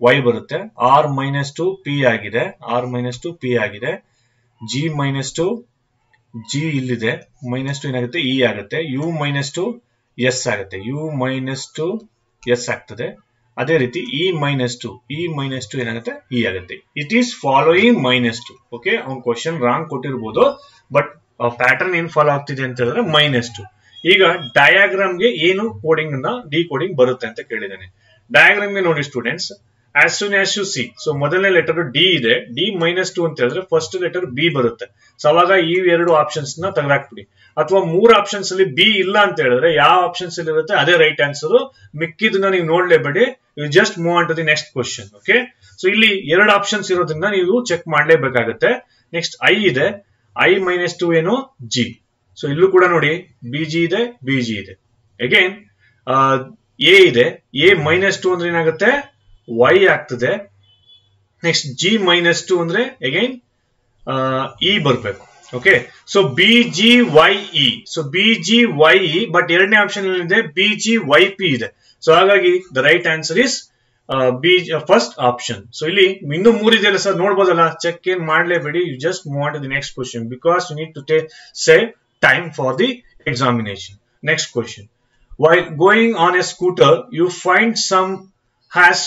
ವೈ ಬರುತ್ತೆ. ಆರ್ ಮೈನಸ್ ಟು ಪಿ ಆಗಿದೆ. ಆರ್ ಮೈನಸ್ ಟು ಪಿ ಆಗಿದೆ. ಜಿ ಮೈನಸ್ ಟು ಜಿ ಇಲ್ಲಿದೆ. ಮೈನಸ್ ಟು ಏನಾಗುತ್ತೆ? ಇ ಆಗುತ್ತೆ. ಯು ಮೈನಸ್ ಟು ಎಸ್ ಆಗುತ್ತೆ. ಯು ಮೈನಸ್ ಟು ಎಸ್ ಆಗ್ತದೆ. ಅದೇ ರೀತಿ E minus two E minus two ಏನಾಗುತ್ತೆ? ಇ ಆಗುತ್ತೆ. It is following minus two okay ಅವ್ನ್ ಕ್ವಶನ್ ರಾಂಗ್ ಕೊಟ್ಟಿರ್ಬೋದು. ಬಟ್ ಪ್ಯಾಟರ್ನ್ ಏನ್ ಫಾಲೋ ಆಗ್ತಿದೆ ಅಂತ ಹೇಳಿದ್ರೆ ಮೈನಸ್ ಟು ಈಗ ಡಯಾಗ್ರಾಮ್ಗೆ ಏನು ಕೋಡಿಂಗ್ನ ಡಿ ಕೋಡಿಂಗ್ ಬರುತ್ತೆ ಅಂತ ಕೇಳಿದ್ದಾನೆ. ಡಯಾಗ್ರಾಮ್ಗೆ ನೋಡಿ students as soon as you see so ಮೊದಲನೇ ಲೆಟರ್ ಡಿ ಇದೆ. ಡಿ ಮೈನಸ್ ಟು ಅಂತ ಹೇಳಿದ್ರೆ ಫಸ್ಟ್ ಲೆಟರ್ ಬಿ ಬರುತ್ತೆ. ಸೊ ಅವಾಗ ಈ ಎರಡು ಆಪ್ಷನ್ಸ್ನ ತೆಗೆದಾಕ್ಬಿಡಿ. ಅಥವಾ ಮೂರ್ ಆಪ್ಷನ್ಸ್ ಅಲ್ಲಿ ಬಿ ಇಲ್ಲ ಅಂತ ಹೇಳಿದ್ರೆ ಯಾವ ಆಪ್ಷನ್ಸ್ ಅಲ್ಲಿ ಇರುತ್ತೆ ಅದೇ ರೈಟ್ ಆನ್ಸರ್ ಮಿಕ್ಕಿದನ್ನ ನೀವು ನೋಡ್ಲೇಬೇಡಿ. You just move on to the next question okay so ಇಲ್ಲಿ ಎರಡು ಆಪ್ಷನ್ಸ್ ಇರೋದ್ರಿಂದ ನೀವು ಚೆಕ್ ಮಾಡ್ಲೇಬೇಕಾಗತ್ತೆ. ನೆಕ್ಸ್ಟ್ ಐ ಇದೆ. ಐ ಮೈನಸ್ ಟು ಏನು? ಜಿ ಸೊ ಇಲ್ಲೂ ಕೂಡ ನೋಡಿ ಬಿ ಜಿ ಇದೆ ಬಿ ಜಿ ಇದೆ. ಅಗೇನ್ ಎ ಇದೆ. ಎ ಮೈನಸ್ ಟು ಅಂದ್ರೆ ಏನಾಗುತ್ತೆ? ವೈ ಆಗ್ತದೆ. ನೆಕ್ಸ್ಟ್ ಜಿ ಮೈನಸ್ ಟು ಅಂದ್ರೆ ಅಗೈನ್ ಇ ಬರಬೇಕು. Okay so B G Y E so B G Y E but ಎರಡನೇ ಆಪ್ಷನ್ ಏನಿದೆ ಬಿ ಜಿ ವೈ ಪಿ ಇದೆ. ಸೊ ಹಾಗಾಗಿ the right answer is B first option so ಇಲ್ಲಿ ಇನ್ನೂ ಮೂರಿದೆಯಲ್ಲ ಸರ್ ನೋಡ್ಬೋದಲ್ಲ? ಚೆಕ್ ಏನ್ ಮಾಡ್ಲೇಬೇಡಿ. You just to the next question because you need to tea save time for the examination next question while going on a scooter you find some has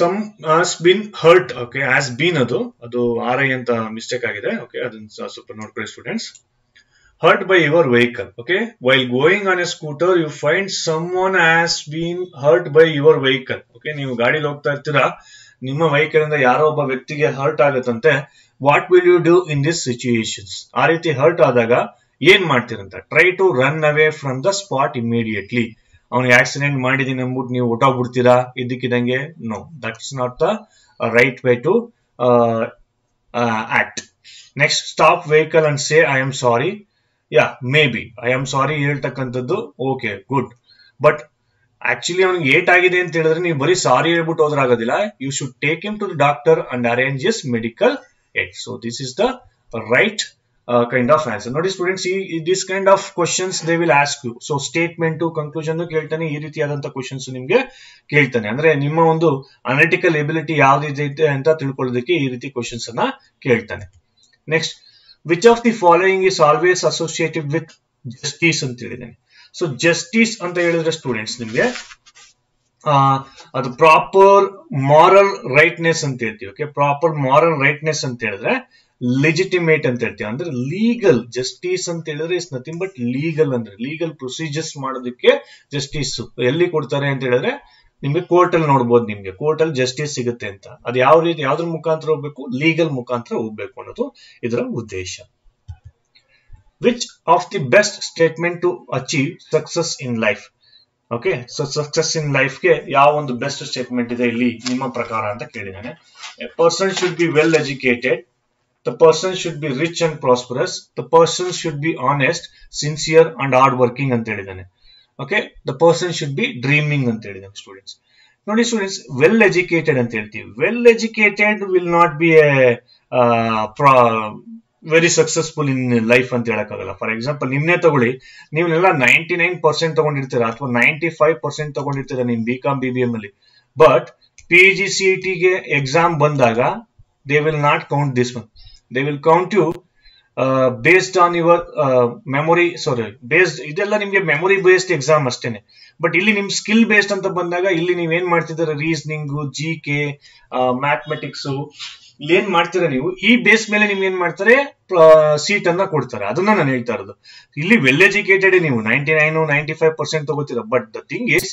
some has been hurt okay has been ಅದು ಅದು ಆರ್ ಐ ಅಂತ ಮಿಸ್ಟೇಕ್ ಆಗಿದೆ ಓಕೆ ಅದನ್ನ ಸ್ವಲ್ಪ ನೋಡ್ಕೊಳ್ಳಿ students hurt by your vehicle okay while going on a scooter you find someone has been hurt by your vehicle okay ನೀವು ಗಾಡಿಲಿ ಹೋಗ್ತಾ ಇರ್ತೀರಾ, ನಿಮ್ಮ ವೆಹಿಕಲ್ ಇಂದ ಯಾರೋ ಒಬ್ಬ ವ್ಯಕ್ತಿಗೆ hurt ಆಗುತ್ತಂತೆ what will you do in this situations ಆ ರೀತಿ ಹರ್ಟ್ ಆದಾಗ ಏನ್ ಮಾಡ್ತೀರಂತ? Try to run away from the spot immediately ಅವ್ನಿಗೆ ಆಕ್ಸಿಡೆಂಟ್ ಮಾಡಿದೀನಿ ಅಂದ್ಬಿಟ್ಟು ನೀವು ಹೊಟ್ಟೋಗ್ಬಿಡ್ತೀರಾ ಇದಕ್ಕಿದಂಗೆ no that's not the right way to act next stop vehicle and say I am sorry yeah maybe I am sorry ಹೇಳ್ತಕ್ಕಂಥದ್ದು ಓಕೆ ಗುಡ್ ಬಟ್ ಆಕ್ಚುಲಿ ಅವ್ನಿಗೆ ಏಟ್ ಆಗಿದೆ ಅಂತ ಹೇಳಿದ್ರೆ ನೀವು ಬರೀ ಸಾರಿ ಹೇಳ್ಬಿಟ್ಟು ಹೋದ್ರೆ ಆಗೋದಿಲ್ಲ. You should take him to the doctor and arrange his medical aid so this is the right kind of answer ನೋಡಿ ಸ್ಟೂಡೆಂಟ್ಸ್ ಈ this kind of questions they will ask you so statement conclusion ಕೇಳ್ತಾನೆ, ಈ ರೀತಿಯಾದಂತಹ ಕ್ವಶನ್ಸ್ ನಿಮ್ಗೆ ಕೇಳ್ತಾನೆ. ಅಂದ್ರೆ, ನಿಮ್ಮ ಒಂದು ಅನಾಲಿಟಿಕಲ್ ಎಬಿಲಿಟಿ ಯಾವ್ದಿದೆ ಅಂತ ತಿಳ್ಕೊಳ್ಳೋದಕ್ಕೆ ಈ ರೀತಿ ಕ್ವಶನ್ಸ್ ಅನ್ನ ಕೇಳ್ತಾನೆ. Next which of the following is always associated with justice ಅಂತ ಹೇಳಿದ್ದೇನೆ. ಸೊ ಜಸ್ಟಿಸ್ ಅಂತ ಹೇಳಿದ್ರೆ ಸ್ಟೂಡೆಂಟ್ಸ್ ನಿಮ್ಗೆ ಅದು ಪ್ರಾಪರ್ ಮಾರಲ್ ರೈಟ್ನೆಸ್ ಅಂತ ಹೇಳ್ತೀವಿ. ಓಕೆ ಪ್ರಾಪರ್ ಮಾರಲ್ ರೈಟ್ನೆಸ್ ಅಂತ ಹೇಳಿದ್ರೆ ಲೆಜಿಟಿಮೇಟ್ ಅಂತ ಹೇಳ್ತೀವಿ. ಅಂದ್ರೆ ಲೀಗಲ್ ಜಸ್ಟಿಸ್ ಅಂತ ಹೇಳಿದ್ರೆ ಇಸ್ ನಥಿಂಗ್ ಬಟ್ ಲೀಗಲ್ ಅಂದ್ರೆ ಲೀಗಲ್ ಪ್ರೊಸೀಜರ್ಸ್ ಮಾಡೋದಕ್ಕೆ ಜಸ್ಟಿಸ್ ಎಲ್ಲಿ ಕೊಡ್ತಾರೆ ಅಂತ ಹೇಳಿದ್ರೆ ನಿಮ್ಗೆ ಕೋರ್ಟ್ ಅಲ್ಲಿ ನೋಡ್ಬೋದು ನಿಮ್ಗೆ. ಕೋರ್ಟ್ ಅಲ್ಲಿ ಜಸ್ಟಿಸ್ ಸಿಗುತ್ತೆ ಅಂತ. ಅದು ಯಾವ ರೀತಿ, ಯಾವ್ದ್ರ ಮುಖಾಂತರ ಹೋಗ್ಬೇಕು? ಲೀಗಲ್ ಮುಖಾಂತರ ಹೋಗ್ಬೇಕು ಅನ್ನೋದು ಇದರ ಉದ್ದೇಶ. Which of the best statement to achieve success in life okay so success in ಲೈಫ್ಗೆ ಯಾವ ಒಂದು ಬೆಸ್ಟ್ ಸ್ಟೇಟ್ಮೆಂಟ್ ಇದೆ ಇಲ್ಲಿ ನಿಮ್ಮ ಪ್ರಕಾರ ಅಂತ ಕೇಳಿದ್ದಾನೆ. Person should be well educated the person should be rich and prosperous the person should be honest, and hard working ಅಂತ ಹೇಳಿದ್ದಾನೆ. Okay the person should be dreaming ಅಂತ ಹೇಳಿದ್ದಾನೆ ಸ್ಟೂಡೆಂಟ್ಸ್ ನೋಡಿ ಸ್ಟೂಡೆಂಟ್ಸ್ ವೆಲ್ ಎಜುಕೇಟೆಡ್ ಅಂತ ಹೇಳ್ತೀವಿ. Well educated will not be a very successful in life ಅಂತ ಹೇಳಕ್ಕಾಗಲ್ಲ. ಫಾರ್ ಎಕ್ಸಾಂಪಲ್ ನಿಮ್ನೆ ತಗೊಳ್ಳಿ ನೀವೆಲ್ಲ ನೈಂಟಿ ನೈನ್ ಪರ್ಸೆಂಟ್ ತಗೊಂಡಿರ್ತೀರಾ ಅಥವಾ ನೈಂಟಿ ಫೈವ್ ಪರ್ಸೆಂಟ್ ತಗೊಂಡಿರ್ತೀರಾ ನಿಮ್ B com B B M ಅಲ್ಲಿ. ಬಟ್ ಪಿ ಜಿ ಸಿ ಟಿಗೆ ಎಕ್ಸಾಮ್ ಬಂದಾಗ they will not count this one they will count you based on your memory sorry based ಇದೆಲ್ಲ ನಿಮ್ಗೆ ಮೆಮೊರಿ ಬೇಸ್ಡ್ ಎಕ್ಸಾಮ್ ಅಷ್ಟೇನೆ. ಬಟ್ ಇಲ್ಲಿ ನಿಮ್ ಸ್ಕಿಲ್ ಬೇಸ್ಡ್ ಅಂತ ಬಂದಾಗ ಇಲ್ಲಿ ನೀವ್ ಏನ್ ಮಾಡ್ತಿದ್ದೀರ? ರೀಸನಿಂಗ್ ಜಿ ಕೆ ಮ್ಯಾಥಮೆಟಿಕ್ಸ್ ಇಲ್ಲಿ ಏನ್ ಮಾಡ್ತೀರಾ ನೀವು? ಈ ಬೇಸ್ ಮೇಲೆ ನಿಮ್ಗೆ ಏನ್ ಮಾಡ್ತಾರೆ? ಸೀಟ್ ಅನ್ನ ಕೊಡ್ತಾರೆ. ಅದನ್ನ ನಾನು ಹೇಳ್ತಾ ಇರೋದು. ಇಲ್ಲಿ ವೆಲ್ ಎಜುಕೇಟೆಡ್ ನೀವು ninety nine ninety five percent ತಗೋತೀರ but the thing is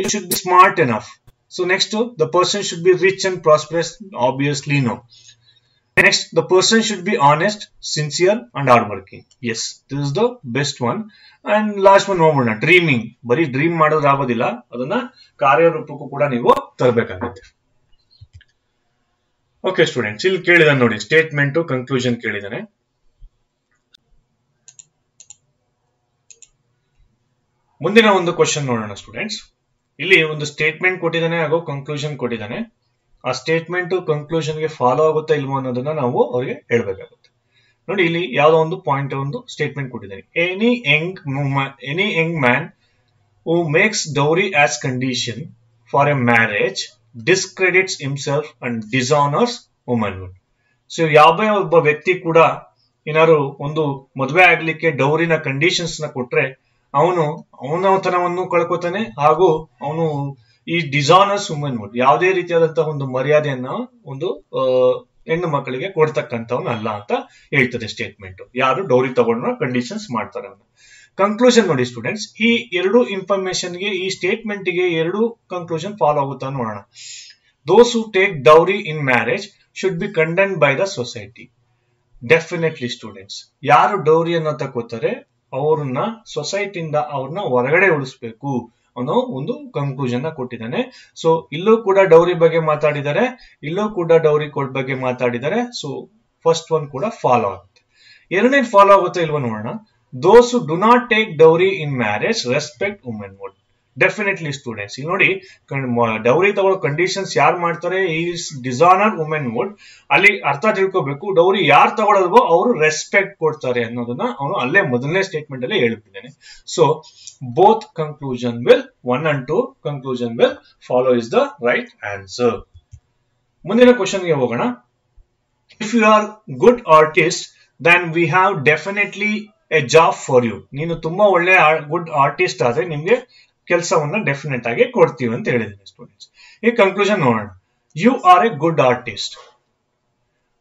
you should be smart enough so next the person should be rich and prosperous obviously no Next, the person should be honest, sincere, and hardworking. Yes, this is the best one. And last one ನೋಡೋಣ ಡ್ರೀಮಿಂಗ್ ಬರೀ ಡ್ರೀಮ್ ಮಾಡೋದು ಆಗೋದಿಲ್ಲ. ಅದನ್ನ ಕಾರ್ಯರೂಪಕ್ಕೂ ಕೂಡ ನೀವು ತರಬೇಕಾಗುತ್ತೆ. ಓಕೆ ಸ್ಟೂಡೆಂಟ್ಸ್ ಇಲ್ಲಿ ಕೇಳಿದಾನೆ ನೋಡಿ ಸ್ಟೇಟ್ಮೆಂಟ್ ಕನ್ಕ್ಲೂಷನ್ ಕೇಳಿದಾನೆ. ಮುಂದಿನ ಒಂದು ಕ್ವಶನ್ ನೋಡೋಣ ಸ್ಟೂಡೆಂಟ್ಸ್ ಇಲ್ಲಿ ಒಂದು ಸ್ಟೇಟ್ಮೆಂಟ್ ಕೊಟ್ಟಿದ್ದಾನೆ ಹಾಗೂ ಕನ್ಕ್ಲೂಷನ್ ಕೊಟ್ಟಿದ್ದಾನೆ ಆ ಸ್ಟೇಟ್ಮೆಂಟ್ ಕನ್ಕ್ಲೂಷನ್ಗೆ ಫಾಲೋ ಆಗುತ್ತಾ ಇಲ್ವೋ ಅನ್ನೋದನ್ನ ನಾವು ಅವರಿಗೆ ಹೇಳ್ಬೇಕಾಗುತ್ತೆ. ನೋಡಿ, ಇಲ್ಲಿ ಯಾವ್ದೋ ಒಂದು ಪಾಯಿಂಟ್ ಒಂದು ಸ್ಟೇಟ್ಮೆಂಟ್ ಕೊಟ್ಟಿದ್ದಾರೆ. Any young any young man who makes dowry as condition for a marriage discredits himself and dishonours womanhood so ಯಾವ ಒಬ್ಬ ವ್ಯಕ್ತಿ ಕೂಡ ಏನಾದ್ರು ಒಂದು ಮದುವೆ ಆಗ್ಲಿಕ್ಕೆ ಡೌರಿನ ಕಂಡೀಷನ್ಸ್ನ ಕೊಟ್ರೆ ಅವನು ಅವನತನವನ್ನು ಕಳ್ಕೊತಾನೆ ಹಾಗೂ ಅವನು ಈ ಡಿಸಾನರ್ಸ್ ವುಮನ್ಹುಡ್ ಯಾವುದೇ ರೀತಿಯಾದಂತಹ ಒಂದು ಮರ್ಯಾದೆಯನ್ನ ಒಂದು ಹೆಣ್ಣು ಮಕ್ಕಳಿಗೆ ಕೊಡ್ತಕ್ಕಂಥವ್ನು ಅಲ್ಲ ಅಂತ ಹೇಳ್ತದೆ ಸ್ಟೇಟ್ಮೆಂಟ್ ಯಾರು ಡೌರಿ ತಗೊಂಡ್ರ ಕಂಡೀಷನ್ಸ್ ಮಾಡ್ತಾರೆ ಕನ್ಕ್ಲೂಷನ್ ನೋಡಿ ಸ್ಟೂಡೆಂಟ್ಸ್ ಈ ಎರಡು ಇನ್ಫಾರ್ಮೇಶನ್ಗೆ ಈ ಸ್ಟೇಟ್ಮೆಂಟ್ಗೆ ಎರಡು ಕನ್ಕ್ಲೂಷನ್ ಫಾಲೋ ಆಗುತ್ತಾ ನೋಡೋಣ. Those who take dowry in marriage should be condemn by the society definitely students ಯಾರು ಡೌರಿಯನ್ನ ತಗೋತಾರೆ, ಅವ್ರನ್ನ ಸೊಸೈಟಿಯಿಂದ ಅವ್ರನ್ನ ಹೊರಗಡೆ ಉಳಿಸ್ಬೇಕು. ಅನ್ನೋ ಒಂದು ಕನ್ಕ್ಲೂಷನ್ ಕೊಟ್ಟಿದ್ದಾನೆ. ಸೊ ಇಲ್ಲೂ ಕೂಡ ಡೌರಿ ಬಗ್ಗೆ ಮಾತಾಡಿದ್ದಾರೆ. ಇಲ್ಲೂ ಕೂಡ ಡೌರಿ ಕೋಡ್ ಬಗ್ಗೆ ಮಾತಾಡಿದ್ದಾರೆ. ಸೊ ಫಸ್ಟ್ ಒನ್ ಕೂಡ ಫಾಲೋ ಆಗುತ್ತೆ. ಎರಡನೇ ಫಾಲೋ ಆಗುತ್ತೆ ಇಲ್ವ ನೋಡೋಣ. Those do not take dowry in marriage respect women would definitely students ಈಗ ನೋಡಿ ಡೌರಿ ತಗೊಳ್ಳೋ ಕಂಡೀಷನ್ಸ್ ಯಾರು ಮಾಡ್ತಾರೆ? ಈಸ್ ಡಿಸಾನರ್ ವುಮೆನ್ ವುಡ್ ಅಲ್ಲಿ ಅರ್ಥ ತಿಳ್ಕೋಬೇಕು, ಡೌರಿ ಯಾರು ತಗೊಳ್ಳಲ್ವೋ ಅವರು ರೆಸ್ಪೆಕ್ಟ್ ಕೊಡ್ತಾರೆ ಅನ್ನೋದನ್ನ ಅವನು ಅಲ್ಲೇ ಮೊದಲನೇ ಸ್ಟೇಟ್ಮೆಂಟ್ ಅಲ್ಲೇ ಹೇಳ್ಬಿಟ್ಟಿದ್ದಾನೆ so both conclusion will one and two conclusion will follow is the right answer ಮುಂದಿನ ಕ್ವಶನ್ಗೆ ಹೋಗೋಣ. If you are good artist then we have definitely a job for you ನೀನು ತುಂಬಾ ಒಳ್ಳೆ ಗುಡ್ ಆರ್ಟಿಸ್ಟ್ ಆದ್ರೆ ನಿಮ್ಗೆ ಕೆಲಸವನ್ನ ಡೆಫಿನೆಟ್ ಆಗಿ ಕೊಡ್ತೀವಿ ಅಂತ ಹೇಳಿದ್ದೀನಿ ಸ್ಟೂಡೆಂಟ್ಸ್ ಈ ಕನ್ಕ್ಲೂಷನ್ ನೋಡೋಣ. You are a good artist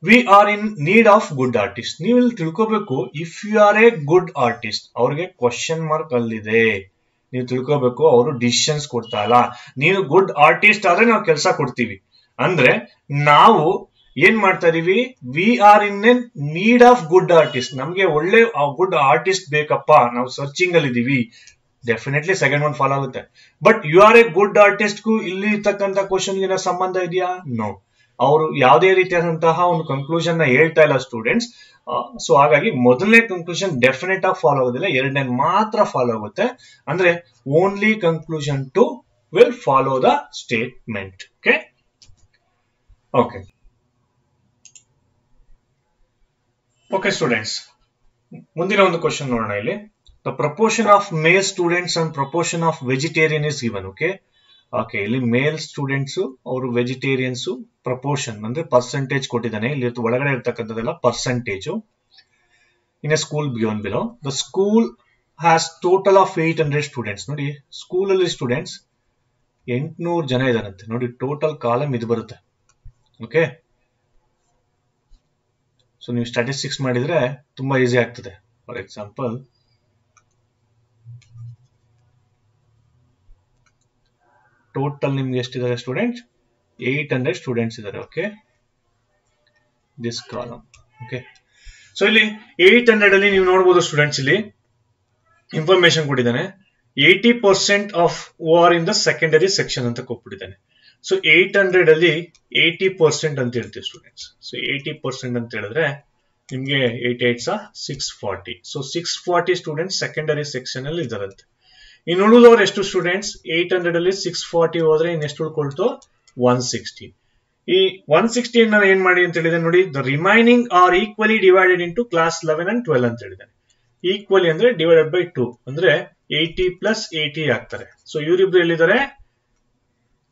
we are in need of good artist ನೀವು ಇಲ್ಲಿ ತಿಳ್ಕೋಬೇಕು if you are a good artist ಅವ್ರಿಗೆ ಕ್ವಶನ್ ಮಾರ್ಕ್ ಅಲ್ಲಿದೆ. ನೀವು ತಿಳ್ಕೋಬೇಕು, ಅವರು ಡಿಸಿಷನ್ಸ್ ಕೊಡ್ತಾ ಇಲ್ಲ. ನೀನು ಗುಡ್ ಆರ್ಟಿಸ್ಟ್ ಆದ್ರೆ ನಾವು ಕೆಲಸ ಕೊಡ್ತೀವಿ. ಅಂದ್ರೆ, ನಾವು ಏನ್ ಮಾಡ್ತಾ ಇದೀವಿ? We are in in need of good artist ನಮ್ಗೆ ಒಳ್ಳೆ ಗುಡ್ ಆರ್ಟಿಸ್ಟ್ ಬೇಕಪ್ಪ. ನಾವು ಸರ್ಚಿಂಗ್ ಅಲ್ಲಿ ಇದೀವಿ ಡೆಫಿನೆಟ್ಲಿ ಸೆಕೆಂಡ್ ಒನ್ ಫಾಲೋ ಆಗುತ್ತೆ. But you are a good ಆರ್ಟಿಸ್ಟ್ಗೂ ಇಲ್ಲಿ ಇರ್ತಕ್ಕಂಥ ಕ್ವಶನ್ ಏನೋ ಸಂಬಂಧ ಇದೆಯಾ? ನೋ ಅವರು ಯಾವುದೇ ರೀತಿಯಾದಂತಹ ಒಂದು ಕನ್ಕ್ಲೂಷನ್ನ ಹೇಳ್ತಾ ಇಲ್ಲ ಸ್ಟೂಡೆಂಟ್ಸ್ ಸೊ ಹಾಗಾಗಿ ಮೊದಲನೇ ಕನ್ಕ್ಲೂಷನ್ ಡೆಫಿನೆಟ್ ಆಗಿ ಫಾಲೋ ಆಗೋದಿಲ್ಲ. ಎರಡನೇ ಮಾತ್ರ ಫಾಲೋ ಆಗುತ್ತೆ. ಅಂದ್ರೆ only conclusion two will follow the statement okay okay okay students ಮುಂದಿನ ಒಂದು ಕ್ವಶನ್ ನೋಡೋಣ ಇಲ್ಲಿ. The proportion of male students and proportion of vegetarian is given okay okay ಇಲ್ಲಿ ಮೇಲ್ ಸ್ಟೂಡೆಂಟ್ಸ್ ಅವರು ವೆಜಿಟೇರಿಯನ್ಸ್ ಪ್ರಪೋರ್ಷನ್ ಅಂದ್ರೆ ಪರ್ಸೆಂಟೇಜ್ ಕೊಟ್ಟಿದ್ದಾನೆ. ಇಲ್ಲಿ ಒಳಗಡೆ ಇರ್ತಕ್ಕಂಥದ್ದೆಲ್ಲ percentage a school ಬಿಯೋನ್ below the school has total of eight hundred students ನೋಡಿ ಸ್ಕೂಲಲ್ಲಿ ಸ್ಟೂಡೆಂಟ್ಸ್ ಎಂಟುನೂರು ಜನ ಇದಾರಂತೆ ನೋಡಿ ಟೋಟಲ್ ಕಾಲಮ್ ಇದು ಬರುತ್ತೆ. ಓಕೆ ಸೊ ನೀವು ಸ್ಟ್ಯಾಟಿಸ್ಟಿಕ್ಸ್ ಮಾಡಿದ್ರೆ ತುಂಬಾ ಈಸಿ ಆಗ್ತದೆ. ಫಾರ್ ಎಕ್ಸಾಂಪಲ್ ಟೋಟಲ್ ನಿಮ್ಗೆ ಎಷ್ಟಿದ್ದಾರೆ ಸ್ಟೂಡೆಂಟ್ಸ್ ಏಟ್ ಹಂಡ್ರೆಡ್ ಸ್ಟೂಡೆಂಟ್ಸ್ ಇದ್ದಾರೆ okay this column okay so ಇಲ್ಲಿ ಏಟ್ ಹಂಡ್ರೆಡ್ ಅಲ್ಲಿ ನೀವು ನೋಡಬಹುದು ಸ್ಟೂಡೆಂಟ್ಸ್ ಇಲ್ಲಿ. ಇನ್ಫಾರ್ಮೇಶನ್ ಕೊಟ್ಟಿದ್ದಾನೆ. Eighty percent of are in the secondary section ಅಂತ ಕೊಟ್ಬಿಟ್ಟಿದ್ದಾನೆ. ಸೊ ಏಟ್ ಹಂಡ್ರೆಡ್ ಅಲ್ಲಿ ಏಯ್ಟಿ ಪರ್ಸೆಂಟ್ ಅಂತ ಹೇಳ್ತೀವಿ ಸ್ಟೂಡೆಂಟ್ಸ್ ಸೊ ಏಯ್ಟಿ ಪರ್ಸೆಂಟ್ ಅಂತ ಹೇಳಿದ್ರೆ ನಿಮ್ಗೆ eight eight six forty so six forty students secondary section ಅಲ್ಲಿ ಇದಾರಂತೆ ಇನ್ನು ಉಳಿದವ್ರು ಎಷ್ಟು ಸ್ಟೂಡೆಂಟ್ಸ್ ಏಟ್ ಹಂಡ್ರೆಡ್ ಅಲ್ಲಿ ಸಿಕ್ಸ್ ಫಾರ್ಟಿ ಹೋದ್ರೆ ಇನ್ನೆಷ್ಟು ಉಳ್ಕೊಳ್ತು? ಒನ್ ಸಿಕ್ಸ್ಟಿ ಈ ಒನ್ ಸಿಕ್ಸ್ಟಿ ನಾವು ಏನ್ ಮಾಡಿ ಅಂತ ಹೇಳಿದೆ ನೋಡಿ the remaining are equally divided into class eleven and twelve ಅಂತ ಹೇಳಿದ್ದಾನೆ ಈಕ್ವಲಿ ಅಂದ್ರೆ ಡಿವೈಡೆಡ್ ಬೈ ಟೂ ಅಂದ್ರೆ ಏಯ್ಟಿ ಪ್ಲಸ್ ಏಯ್ಟಿ ಆಗ್ತಾರೆ. ಸೊ ಇವರಿಬ್ರು ಎಲ್ಲಿದ್ದಾರೆ?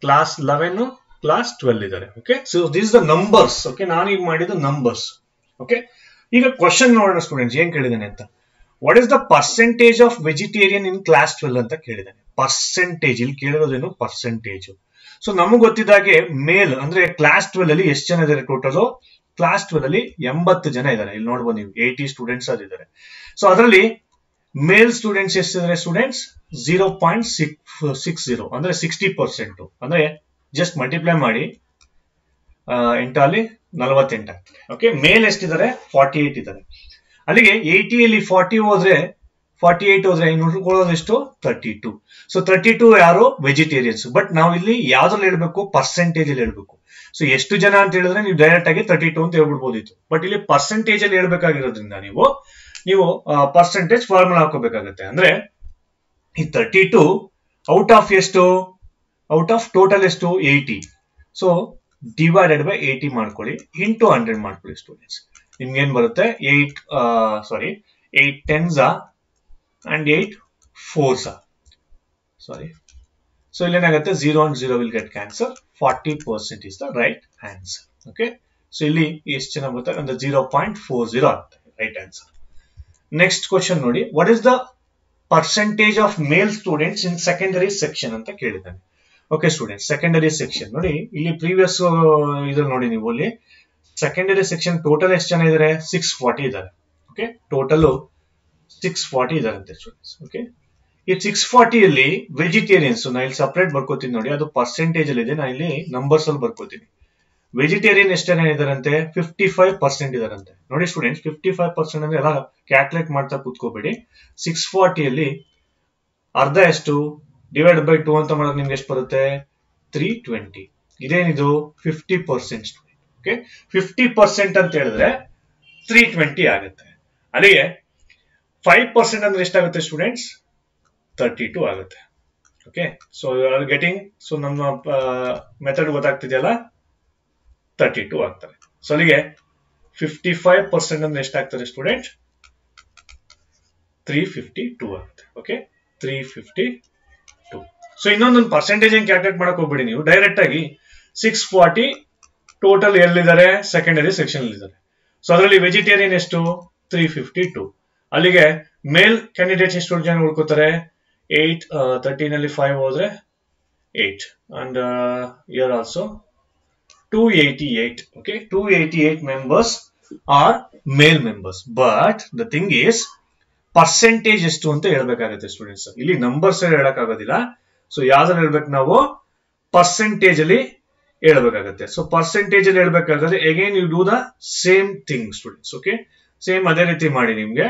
ಕ್ಲಾಸ್ ಲೆವೆನ್ ಕ್ಲಾಸ್ ಟ್ವೆಲ್ ಇದ್ದಾರೆ. Okay so this the numbers okay ನಾನು ಈಗ ಮಾಡಿದ್ದು ನಂಬರ್ಸ್ ಓಕೆ ಈಗ ಕ್ವಶನ್ ನೋಡೋಣ ಸ್ಟೂಡೆಂಟ್ಸ್ ಏನ್ ಕೇಳಿದ್ದೇನೆ ಅಂತ. What is the percentage of vegetarian in class twelve ಅಂತ ಕೇಳಿದ್ದಾನೆ. ಪರ್ಸೆಂಟೇಜ್ ಇಲ್ಲಿ ಕೇಳಿರೋದೇನು ಪರ್ಸೆಂಟೇಜ್ ಸೊ ನಮಗೆ ಗೊತ್ತಿದ್ದಾಗೆ ಮೇಲ್ ಅಂದ್ರೆ ಕ್ಲಾಸ್ ಟ್ವೆಲ್ ಅಲ್ಲಿ ಎಷ್ಟು ಜನ ಇದಾರೆ ಟೋಟಲ್ ಕ್ಲಾಸ್ ಟ್ವೆಲ್ ಅಲ್ಲಿ ಎಂಬತ್ತು ಜನ ಇದ್ದಾರೆ ಇಲ್ಲಿ ನೋಡ್ಬೋದು ನೀವು ಏಯ್ಟಿ ಸ್ಟೂಡೆಂಟ್ಸ್ ಅದಿದ್ದಾರೆ ಸೊ ಅದರಲ್ಲಿ male students ಎಷ್ಟಿದ್ದಾರೆ students zero point six six zero ಅಂದ್ರೆ ಸಿಕ್ಸ್ಟಿ ಪರ್ಸೆಂಟ್ ಅಂದ್ರೆ ಜಸ್ಟ್ ಮಲ್ಟಿಪ್ಲೈ ಮಾಡಿ ಎಂಟಲ್ಲಿ ನಲವತ್ತೆಂಟು ಆಗ್ತದೆ. ಓಕೆ ಮೇಲ್ ಎಷ್ಟಿದ್ದಾರೆ ಫಾರ್ಟಿ ಏಟ್ ಇದ್ದಾರೆ ಅಲ್ಲಿಗೆ ಏಯ್ಟಿಯಲ್ಲಿ ಫಾರ್ಟಿ ಹೋದ್ರೆ ಫಾರ್ಟಿ ಏಟ್ ಹೋದ್ರೆ ಇನ್ನು ಉಳ್ಕೊಳ್ಳೋದೆಷ್ಟು thirty two so thirty two ಯಾರು? ವೆಜಿಟೇರಿಯನ್ಸ್ ಬಟ್ ನಾವು ಇಲ್ಲಿ ಯಾವ್ದ್ರಲ್ಲಿ ಹೇಳ್ಬೇಕು? ಪರ್ಸೆಂಟೇಜ್ ಅಲ್ಲಿ ಹೇಳ್ಬೇಕು. ಸೊ ಎಷ್ಟು ಜನ ಅಂತ ಹೇಳಿದ್ರೆ ನೀವು ಡೈರೆಕ್ಟ್ ಆಗಿ ತರ್ಟಿ ಟು ಅಂತ ಹೇಳ್ಬಿಡ್ಬೋದಿತ್ತು. ಬಟ್ ಇಲ್ಲಿ ಪರ್ಸೆಂಟೇಜ್ ಅಲ್ಲಿ ಹೇಳ್ಬೇಕಾಗಿರೋದ್ರಿಂದ ನೀವು ನೀವು ಪರ್ಸೆಂಟೇಜ್ ಫಾರ್ಮುಲಾ ಹಾಕೋಬೇಕಾಗುತ್ತೆ ಅಂದ್ರೆ, ಈ ತರ್ಟಿ ಟು ಔಟ್ ಆಫ್ ಎಷ್ಟು? ಔಟ್ ಆಫ್ ಟೋಟಲ್ ಎಷ್ಟು? Eighty so divided by eighty ಮಾಡ್ಕೊಳ್ಳಿ. ಇಂಟು ಹಂಡ್ರೆಡ್ ಮಾಡ್ಕೊಳ್ಳಿ ಸ್ಟೂಡೆಂಟ್ಸ್ ನಿಮ್ಗೆ ಏನ್ ಬರುತ್ತೆ eight sorry eight tens and eight fours sorry so ಇಲ್ಲೇನಾಗುತ್ತೆ? Zero and zero will get cancel forty percent is the right answer okay so ಇಲ್ಲಿ ಎಷ್ಟು ಜನ ಬರ್ತಾರೆ ಅಂದ್ರೆ ಜೀರೋ ಪಾಯಿಂಟ್ ಫೋರ್ ಜೀರೋ ಆಗ್ತದೆ ರೈಟ್ ಆನ್ಸರ್ ನೆಕ್ಸ್ಟ್ ಕ್ವಶನ್ ನೋಡಿ. What is the percentage of male students in secondary section ಅಂತ ಕೇಳಿದ್ದಾನೆ. ಓಕೆ ಸ್ಟೂಡೆಂಟ್ ಸೆಕೆಂಡರಿ ಸೆಕ್ಷನ್ ನೋಡಿ, ಇಲ್ಲಿ ಪ್ರೀವಿಯಸ್ ಇದ್ರಲ್ಲಿ ನೋಡಿ ನೀವು ಅಲ್ಲಿ. ಸೆಕೆಂಡರಿ ಸೆಕ್ಷನ್ ಟೋಟಲ್ ಎಷ್ಟು ಜನ ಇದ್ದಾರೆ ಸಿಕ್ಸ್ ಫಾರ್ಟಿ ಇದ್ದಾರೆ ಓಕೆ ಟೋಟಲ್ ಸಿಕ್ಸ್ ಫಾರ್ಟಿ ಇದಾರಂತೆ ಸ್ಟೂಡೆಂಟ್ಸ್ ಓಕೆ ಈ ಸಿಕ್ಸ್ ಫಾರ್ಟಿಯಲ್ಲಿ ವೆಜಿಟೇರಿಯನ್ಸ್ ನಾ ಇಲ್ಲಿ ಸಪ್ರೇಟ್ ಬರ್ಕೋತೀನಿ ನೋಡಿ. ಅದು ಪರ್ಸೆಂಟೇಜ್ ಅಲ್ಲಿ ಇದೆ. ನಾ ಇಲ್ಲಿ ನಂಬರ್ಸ್ ಅಲ್ಲಿ ಬರ್ಕೋತೀನಿ. ವೆಜಿಟೇರಿಯನ್ ಎಷ್ಟು ಜನ ಇದಾರಂತೆ? ಫಿಫ್ಟಿ ಫೈವ್ ಪರ್ಸೆಂಟ್ ಇದಾರಂತೆ. ನೋಡಿ ಸ್ಟೂಡೆಂಟ್ಸ್ ಫಿಫ್ಟಿ ಫೈವ್ ಪರ್ಸೆಂಟ್ ಅಂದ್ರೆ ಎಲ್ಲ ಕ್ಯಾಲ್ಕುಲೇಟ್ ಮಾಡ್ತಾ ಕೂತ್ಕೋಬೇಡಿ. ಸಿಕ್ಸ್ ಫಾರ್ಟಿಯಲ್ಲಿ ಅರ್ಧ ಎಷ್ಟು? ಡಿವೈಡ್ ಬೈ ಟೂ ಅಂತ ಮಾಡಿದ್ರೆ ನಿಮ್ಗೆ ಎಷ್ಟು ಬರುತ್ತೆ? ತ್ರೀ ಟ್ವೆಂಟಿ ಇದೇನಿದು? Fifty percent okay? Fifty percent ಅಂತ ಹೇಳಿದ್ರೆ ತ್ರೀ ಟ್ವೆಂಟಿ ಆಗುತ್ತೆ. ಅಲ್ಲಿಗೆ ಫೈವ್ ಪರ್ಸೆಂಟ್ ಅಂದ್ರೆ ಎಷ್ಟಾಗುತ್ತೆ ಸ್ಟೂಡೆಂಟ್ಸ್ ತರ್ಟಿ ಟು ಆಗುತ್ತೆ. Okay? So are getting so ನಮ್ಮ ಮೆಥಡ್ ಗೊತ್ತಾಗ್ತಿದೆಯಲ್ಲ? ತರ್ಟಿ ಟು ಆಗ್ತಾರೆ ಸೊ ಅಲ್ಲಿಗೆ ಫಿಫ್ಟಿ ಫೈವ್ ಪರ್ಸೆಂಟ್ ಅಂದ್ರೆ ಎಷ್ಟಾಗ್ತಾರೆ ಸ್ಟೂಡೆಂಟ್ ತ್ರೀ ಫಿಫ್ಟಿ ಟೂ ಆಗುತ್ತೆ. Okay? Three fifty two so ಇನ್ನೊಂದೊಂದು percentage calculate ಮಾಡಕ್ ಹೋಗ್ಬೇಡಿ ನೀವು? ಡೈರೆಕ್ಟ್ ಆಗಿ ಸಿಕ್ಸ್ ಫಾರ್ಟಿ ಟೋಟಲ್ ಎಲ್ಲಿದ್ದಾರೆ ಸೆಕೆಂಡರಿ ಸೆಕ್ಷನ್ ಇದ್ದಾರೆ ಸೊ ಅದರಲ್ಲಿ ವೆಜಿಟೇರಿಯನ್ ಎಷ್ಟು? ತ್ರೀ ಫಿಫ್ಟಿ ಟು ಅಲ್ಲಿಗೆ ಮೇಲ್ ಕ್ಯಾಂಡಿಡೇಟ್ ಎಷ್ಟು ಜನ ಉಳ್ಕೋತಾರೆ? ಏಟ್ ತರ್ಟೀನ್ ಅಲ್ಲಿ ಫೈವ್ ಹೋದ್ರೆ eight and year also two eighty eight okay two eighty eight members are male members but the thing is percentage ಎಷ್ಟು ಅಂತ ಹೇಳ್ಬೇಕಾಗುತ್ತೆ ಸ್ಟೂಡೆಂಟ್ಸ್ ಇಲ್ಲಿ ನಂಬರ್ಸ್ ಹೇಳಕ್ಕಾಗೋದಿಲ್ಲ. ಸೊ ಯಾವ್ದಾರು ಹೇಳ್ಬೇಕು ನಾವು? ಪರ್ಸೆಂಟೇಜ್ ಅಲ್ಲಿ ಹೇಳ್ಬೇಕಾಗುತ್ತೆ. ಸೊ ಪರ್ಸೆಂಟೇಜ್ ಅಲ್ಲಿ ಹೇಳ್ಬೇಕಾದ್ರೆ again you do the same thing students okay same ಅದೇ ರೀತಿ ಮಾಡಿ ನಿಮ್ಗೆ.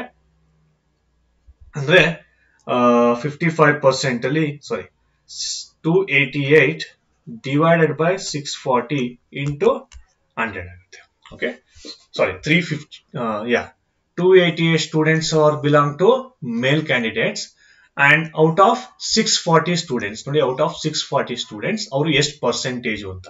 ಅಂದ್ರೆ ಫಿಫ್ಟಿ ಫೈವ್ ಪರ್ಸೆಂಟ್ ಅಲ್ಲಿ sorry two eighty eight divided by six forty into hundred ಆಗುತ್ತೆ okay sorry three fifty yeah two eighty eight students are belong to male candidates and out of six forty students ನೋಡಿ out of six forty students ಅವರು ಎಷ್ಟು ಪರ್ಸೆಂಟೇಜ್ ಅಂತ.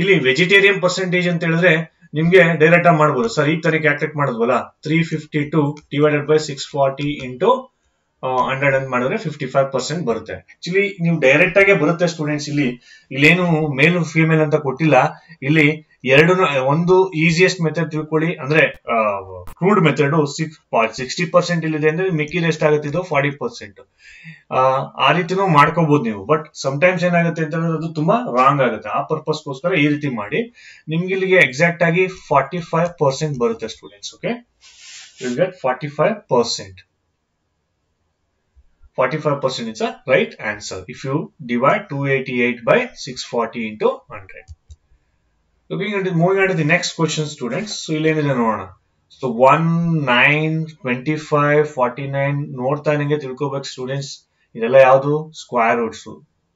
ಇಲ್ಲಿ ವೆಜಿಟೇರಿಯನ್ ಪರ್ಸೆಂಟೇಜ್ ಅಂತ ಹೇಳಿದ್ರೆ ನಿಮ್ಗೆ ಡೈರೆಕ್ಟ್ ಆಗಿ ಮಾಡಬಹುದು ಸರ್, ಈ ತರ calculate ಮಾಡಿದ್ವಲ್ಲ three fifty two divided by six forty into hundred ಅಂತ ಮಾಡಿದ್ರೆ ಫಿಫ್ಟಿ ಫೈವ್ ಪರ್ಸೆಂಟ್ ಬರುತ್ತೆ. ಆಕ್ಚುಲಿ ನೀವು ಡೈರೆಕ್ಟ್ ಆಗಿ ಬರುತ್ತೆ ಸ್ಟೂಡೆಂಟ್ಸ್ ಇಲ್ಲಿ. ಇಲ್ಲೇನು ಮೇಲ್ ಫೀಮೇಲ್ ಅಂತ ಕೊಟ್ಟಿಲ್ಲ. ಇಲ್ಲಿ ಎರಡು, ಒಂದು ಈಸಿಯೆಸ್ಟ್ ಮೆಥಡ್ ತಿಳ್ಕೊಳ್ಳಿ. ಅಂದ್ರೆ crude method six sixty percent ಇಲ್ಲಿದೆ ಅಂದ್ರೆ ಮಿಕ್ಕಿದ ಎಷ್ಟಾಗುತ್ತೆ ಇದು ಫಾರ್ಟಿ ಪರ್ಸೆಂಟ್ ಆ ರೀತಿನೂ ಮಾಡ್ಕೋಬಹುದು ನೀವು. ಬಟ್ ಸಮಟೈಮ್ಸ್ ಏನಾಗುತ್ತೆ ಅಂತಂದ್ರೆ ಅದು ತುಂಬಾ ರಾಂಗ್ ಆಗುತ್ತೆ. ಆ ಪರ್ಪಸ್ಗೋಸ್ಕರ ಈ ರೀತಿ ಮಾಡಿ. ನಿಮ್ಗೆ ಇಲ್ಲಿಗೆ ಎಕ್ಸಾಕ್ಟ್ ಆಗಿ ಫಾರ್ಟಿ ಫೈವ್ ಪರ್ಸೆಂಟ್ ಬರುತ್ತೆ students okay get forty five percent 45% is a right answer. If you divide 288 by 640 into 100. Looking at the, moving on to the next question students. ಇಲ್ಲೇನಿದೆ ನೋಡೋಣ so one nine twenty five forty nine ನೋಡ್ತಾ ನಿಮಗೆ ತಿಳ್ಕೊಬೇಕು ಸ್ಟೂಡೆಂಟ್ಸ್ ಇದೆಲ್ಲ ಯಾವುದು? ಸ್ಕ್ವೇರ್ ರೂಟ್ಸ್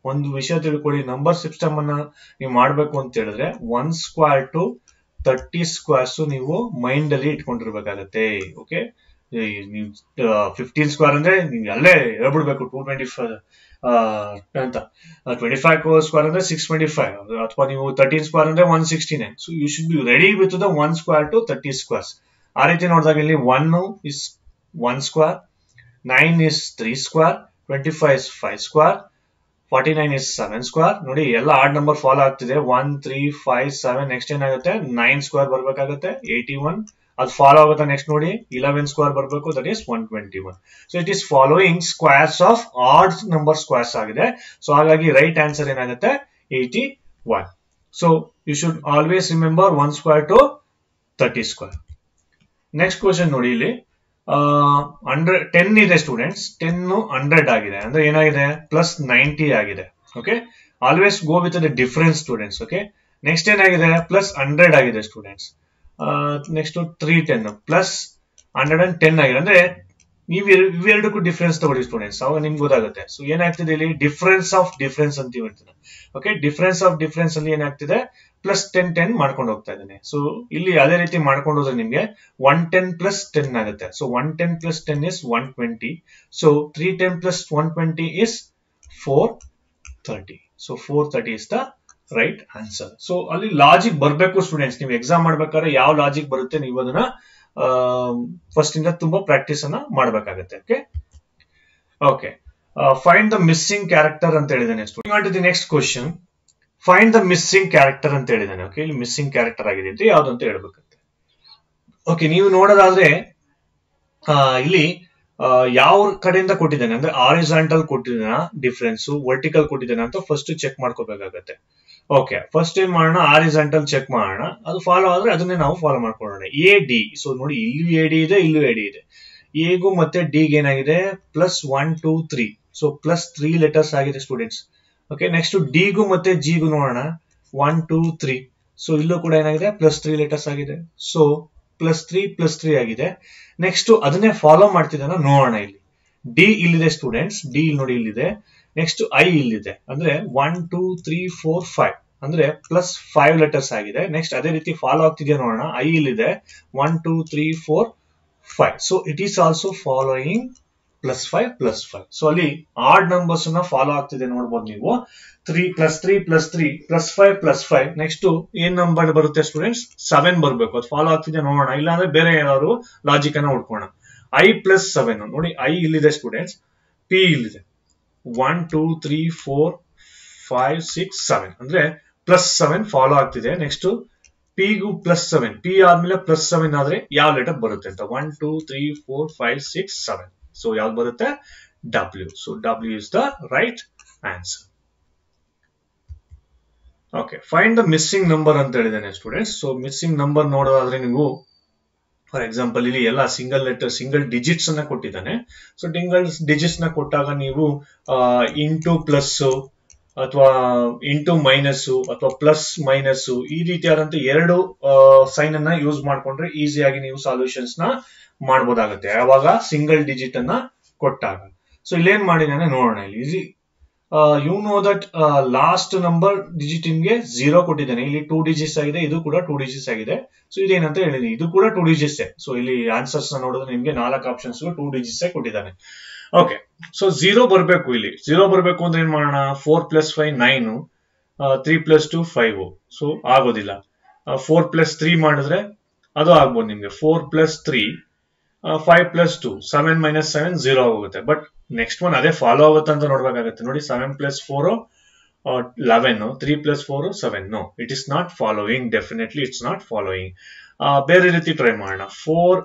ಒಂದು ವಿಷಯ ತಿಳ್ಕೊಳ್ಳಿ ನಂಬರ್ ಸಿಸ್ಟಮ್ ಅನ್ನ ನೀವು ಮಾಡ್ಬೇಕು ಅಂತ ಹೇಳಿದ್ರೆ one square to thirty squares ನೀವು ಮೈಂಡ್ ಅಲ್ಲಿ ಇಟ್ಕೊಂಡಿರ್ಬೇಕಾಗತ್ತೆ. ಓಕೆ ನೀವು ಫಿಫ್ಟೀನ್ ಸ್ಕ್ವೇರ್ ಅಂದ್ರೆ ನೀವು ಅಲ್ಲೇ ಹೇಳ್ಬಿಡ್ಬೇಕು ಟೂ ಟ್ವೆಂಟಿ ಅಂತ ಟ್ವೆಂಟಿ ಫೈವ್ ಸ್ಕ್ವೇರ್ ಅಂದ್ರೆ ಸಿಕ್ಸ್ ಟ್ವೆಂಟಿ ಫೈವ್ ಅಥವಾ ನೀವು ತರ್ಟೀನ್ ಸ್ಕ್ವೇರ್ ಅಂದ್ರೆ one sixty nine so you should be ready with the one square to thirty squares ಆ ರೀತಿ ನೋಡಿದಾಗ ಇಲ್ಲಿ one is one square nine is three square twenty five is five square forty nine is seven square ನೋಡಿ, ಎಲ್ಲ ಆರ್ಡ್ ನಂಬರ್ ಫಾಲೋ ಆಗ್ತಿದೆ. One three five seven next ಏನಾಗುತ್ತೆ? ನೈನ್ ಸ್ಕ್ವೇರ್ ಬರ್ಬೇಕಾಗುತ್ತೆ. ಏಯ್ಟಿ ಒನ್ ಅದು ಫಾಲೋ ಆಗುತ್ತೆ ನೆಕ್ಸ್ಟ್ ನೋಡಿ? ಇಲೆವೆನ್ ಸ್ಕ್ವೇರ್ ಬರಬೇಕು that is one twenty one so it is following squares of odd number squares ಆಗಿದೆ. ಸೊ ಹಾಗಾಗಿ ರೈಟ್ ಆನ್ಸರ್ ಏನಾಗುತ್ತೆ? Eighty one so you should always remember one square to thirty square next question ನೋಡಿ ಇಲ್ಲಿ. ಹಂಡ್ರೆಡ್ ಟೆನ್ ಇದೆ ಸ್ಟೂಡೆಂಟ್ಸ್ ಟೆನ್ ಹಂಡ್ರೆಡ್ ಆಗಿದೆ. ಅಂದ್ರೆ ಏನಾಗಿದೆ? ಪ್ಲಸ್ ನೈಂಟಿ ಆಗಿದೆ. Okay always go with the difference students okay next ಏನಾಗಿದೆ? ಪ್ಲಸ್ ಹಂಡ್ರೆಡ್ ಆಗಿದೆ students next three ten plus hundred and ten ಆಗಿದೆ. ಅಂದ್ರೆ ಇವೆರಡಕ್ಕೂ ಡಿಫ್ರೆನ್ಸ್ ತಗೊಳ್ಳಿ ಸ್ಟೂಡೆಂಟ್ಸ್ ಅವಾಗ ನಿಮ್ಗೆ ಗೊತ್ತಾಗುತ್ತೆ. ಸೊ ಏನಾಗ್ತಿದೆ ಇಲ್ಲಿ? ಡಿಫ್ರೆನ್ಸ್ ಆಫ್ ಡಿಫ್ರೆನ್ಸ್ ಅಂತ ಹೇಳ್ತೀನಿ ಓಕೆ ಡಿಫ್ರೆನ್ಸ್ ಆಫ್ ಡಿಫ್ರೆನ್ಸ್ ಅಲ್ಲಿ ಏನಾಗ್ತಿದೆ? ಪ್ಲಸ್ ಟೆನ್ ಟೆನ್ ಮಾಡ್ಕೊಂಡು ಹೋಗ್ತಾ ಇದ್ದೀನಿ. ಸೊ ಇಲ್ಲಿ ಅದೇ ರೀತಿ ಮಾಡ್ಕೊಂಡು ಹೋದ್ರೆ ನಿಮ್ಗೆ ಒನ್ ಟೆನ್ ಪ್ಲಸ್ ಟೆನ್ ಆಗುತ್ತೆ. So one ten plus ten is one twenty so three ten plus one twenty is four thirty so four thirty is the right answer so ಅಲ್ಲಿ ಲಾಜಿಕ್ ಬರಬೇಕು ಸ್ಟೂಡೆಂಟ್ಸ್ ನೀವು ಎಕ್ಸಾಮ್ ಮಾಡ್ಬೇಕಾದ್ರೆ ಯಾವ ಲಾಜಿಕ್ ಬರುತ್ತೆ ನೀವು ಅದನ್ನ ಫಸ್ಟ್ ಇಂದ ತುಂಬಾ ಪ್ರಾಕ್ಟೀಸ್ ಅನ್ನ ಮಾಡ್ಬೇಕಾಗತ್ತೆ okay okay find the missing character ಅಂತ ಹೇಳಿದಾನೆ student next question find the missing character ಅಂತ ಹೇಳಿದಾನೆ ಓಕೆ ಇಲ್ಲಿ ಮಿಸ್ಸಿಂಗ್ ಕ್ಯಾರೆಕ್ಟರ್ ಆಗಿದೆ ಅಂತ ಯಾವ್ದು ಅಂತ ಹೇಳ್ಬೇಕಂತೆ ಓಕೆ ನೀವು ನೋಡೋದಾದ್ರೆ ಇಲ್ಲಿ ಯಾವ ಕಡೆಯಿಂದ ಕೊಟ್ಟಿದ್ದಾನೆ? ಅಂದ್ರೆ ಆರಿಜಾಂಟಲ್ ಕೊಟ್ಟಿದ್ದಾನ? ಡಿಫ್ರೆನ್ಸ್ ವರ್ಟಿಕಲ್ ಕೊಟ್ಟಿದ್ದಾನೆ ಅಂತ ಫಸ್ಟ್ ಚೆಕ್ ಮಾಡ್ಕೋಬೇಕಾಗತ್ತೆ. ಓಕೆ ಫಸ್ಟ್ ಏನ್ ಮಾಡೋಣ ಆರಿಸೆಂಟಲ್ ಚೆಕ್ ಮಾಡೋಣ. ಅದು ಫಾಲೋ ಆದ್ರೆ ಅದನ್ನೇ ನಾವು ಫಾಲೋ ಮಾಡ್ಕೊಳ್ಳೋಣ. ಎ ಡಿ ಸೊ ನೋಡಿ, ಇಲ್ಲೂ ಎ ಡಿ ಇದೆ, ಇಲ್ಲೂ ಎ ಡಿ ಇದೆ. ಎಗೂ ಮತ್ತೆ ಡಿಗೆ ಏನಾಗಿದೆ? Plus one two three so plus three letters ಆಗಿದೆ ಸ್ಟೂಡೆಂಟ್ಸ್ ಓಕೆ ನೆಕ್ಸ್ಟ್ ಡಿಗೂ ಮತ್ತೆ ಜಿಗೂ ನೋಡೋಣ. ಒನ್ ಟೂ ತ್ರೀ ಸೊ ಇಲ್ಲೂ ಕೂಡ ಏನಾಗಿದೆ? ಪ್ಲಸ್ ತ್ರೀ ಲೆಟರ್ಸ್ ಆಗಿದೆ. So plus three plus three ಆಗಿದೆ. ನೆಕ್ಸ್ಟ್ ಅದನ್ನೇ ಫಾಲೋ ಮಾಡ್ತಿದ್ದಾನ, ನೋಡೋಣ ಇಲ್ಲಿ. ಡಿ ಇಲ್ಲಿದೆ ಸ್ಟೂಡೆಂಟ್ಸ್ ಡಿ ಇಲ್ಲಿ ನೋಡಿ, ಇಲ್ಲಿದೆ. ನೆಕ್ಸ್ಟ್ ಐ ಇಲ್ಲಿದೆ. ಅಂದ್ರೆ one two three four five ಅಂದ್ರೆ ಪ್ಲಸ್ ಫೈವ್ ಲೆಟರ್ಸ್ ಆಗಿದೆ. ನೆಕ್ಸ್ಟ್ ಅದೇ ರೀತಿ ಫಾಲೋ ಆಗ್ತಿದೆ ನೋಡೋಣ. ಐ ಇಲ್ಲಿದೆ. One two three four five so it is also following plus five plus five so ಅಲ್ಲಿ ಆರ್ಡ್ ನಂಬರ್ಸ್ನ ಫಾಲೋ ಆಗ್ತಿದೆ ನೋಡ್ಬೋದು ನೀವು. Three plus three plus three plus five plus five next ಏನ್ ನಂಬರ್ ಬರುತ್ತೆ ಸ್ಟೂಡೆಂಟ್ಸ್ ಸೆವೆನ್ ಬರಬೇಕು. ಅದು ಫಾಲೋ ಆಗ್ತಿದೆ ನೋಡೋಣ. ಇಲ್ಲಾಂದ್ರೆ ಬೇರೆ ಏನಾದ್ರು ಲಾಜಿಕ್ ಅನ್ನ ಹುಡ್ಕೋಣ. ಐ ಪ್ಲಸ್ ಸೆವೆನ್ ನೋಡಿ ಐ ಇಲ್ಲಿದೆ ಸ್ಟೂಡೆಂಟ್ಸ್ ಪಿ ಇಲ್ಲಿದೆ. One two three four five six seven ಅಂದ್ರೆ ಪ್ಲಸ್ ಸೆವೆನ್ ಫಾಲೋ ಆಗ್ತಿದೆ. ನೆಕ್ಸ್ಟ್ ಪಿಗೂ ಪ್ಲಸ್ ಸೆವೆನ್ ಪಿ ಆದ್ಮೇಲೆ ಪ್ಲಸ್ ಸೆವೆನ್ ಆದ್ರೆ ಯಾವ ಲೆಟರ್ ಬರುತ್ತೆ ಅಂತ? One two three four five six seven so ಯಾವ್ದು ಬರುತ್ತೆ? W so W is the right answer okay find the missing number ಅಂತ ಹೇಳಿದ್ದೇನೆ ಸ್ಟೂಡೆಂಟ್ಸ್ ಸೊ ಮಿಸ್ಸಿಂಗ್ ನಂಬರ್ ನೋಡೋದಾದ್ರೆ ನೀವು ಫಾರ್ ಎಕ್ಸಾಂಪಲ್ ಇಲ್ಲಿ ಎಲ್ಲ ಸಿಂಗಲ್ ಲೆಟರ್ ಸಿಂಗಲ್ ಡಿಜಿಟ್ಸ್ ಅನ್ನ ಕೊಟ್ಟಿದ್ದಾನೆ. ಸೊ ಡಿಂಗಲ್ ಡಿಜಿಟ್ಸ್ನ ಕೊಟ್ಟಾಗ ನೀವು ಇಂಟು ಪ್ಲಸ್ ಅಥವಾ ಇಂಟು ಮೈನಸ್ ಅಥವಾ ಪ್ಲಸ್ ಮೈನಸ್ ಈ ರೀತಿಯಾದಂತ ಎರಡು ಸೈನ್ ಅನ್ನ ಯೂಸ್ ಮಾಡ್ಕೊಂಡ್ರೆ ಈಸಿಯಾಗಿ ನೀವು ಸಾಲ್ಯೂಷನ್ಸ್ನ ಮಾಡಬಹುದಾಗುತ್ತೆ ಯಾವಾಗ? ಸಿಂಗಲ್ ಡಿಜಿಟ್ ಅನ್ನ ಕೊಟ್ಟಾಗ. ಸೊ ಇಲ್ಲೇನ್ ಮಾಡಿದಾನೆ ನೋಡೋಣ ಇಲ್ಲಿ. You know that last number digit ನಿಮ್ಗೆ ಜೀರೋ ಕೊಟ್ಟಿದ್ದಾನೆ. ಇಲ್ಲಿ ಟೂ ಡಿಜಿಟ್ಸ್ ಆಗಿದೆ, ಇದು ಕೂಡ ಟೂ ಡಿಜಿಟ್ಸ್ ಆಗಿದೆ. ಸೊ ಇದೇನಂತ ಹೇಳಿದೀನಿ ಇದು ಕೂಡ ಟೂ ಡಿಜಿಟ್ಸ್ ಸೊ ಇಲ್ಲಿ ಆನ್ಸರ್ಸ್ ನೋಡಿದ್ರೆ ನಿಮ್ಗೆ ನಾಲ್ಕು ಆಪ್ಷನ್ಸ್ ಟೂ ಡಿಜಿಟ್ಸ್ ಕೊಟ್ಟಿದ್ದಾನೆ. ಓಕೆ ಸೊ ಜೀರೋ ಬರಬೇಕು ಇಲ್ಲಿ. ಝೀರೋ ಬರಬೇಕು ಅಂದ್ರೆ ಏನ್ ಮಾಡೋಣ? Four plus five nine three plus two five so ಆಗೋದಿಲ್ಲ. ಫೋರ್ ಪ್ಲಸ್ ತ್ರೀ ಮಾಡಿದ್ರೆ ಅದು ಆಗ್ಬೋದು ನಿಮ್ಗೆ. Four plus three five plus two seven minus seven zero ಆಗುತ್ತೆ ಬಟ್ ನೆಕ್ಸ್ಟ್ ಒನ್ ಅದೇ ಫಾಲೋ ಆಗುತ್ತೆ ಅಂತ ನೋಡ್ಬೇಕಾಗತ್ತೆ. ನೋಡಿ seven plus four eleven three plus four seven it is not following definitely it's not following ಬೇರೆ ರೀತಿ ಟ್ರೈ ಮಾಡೋಣ. ಫೋರ್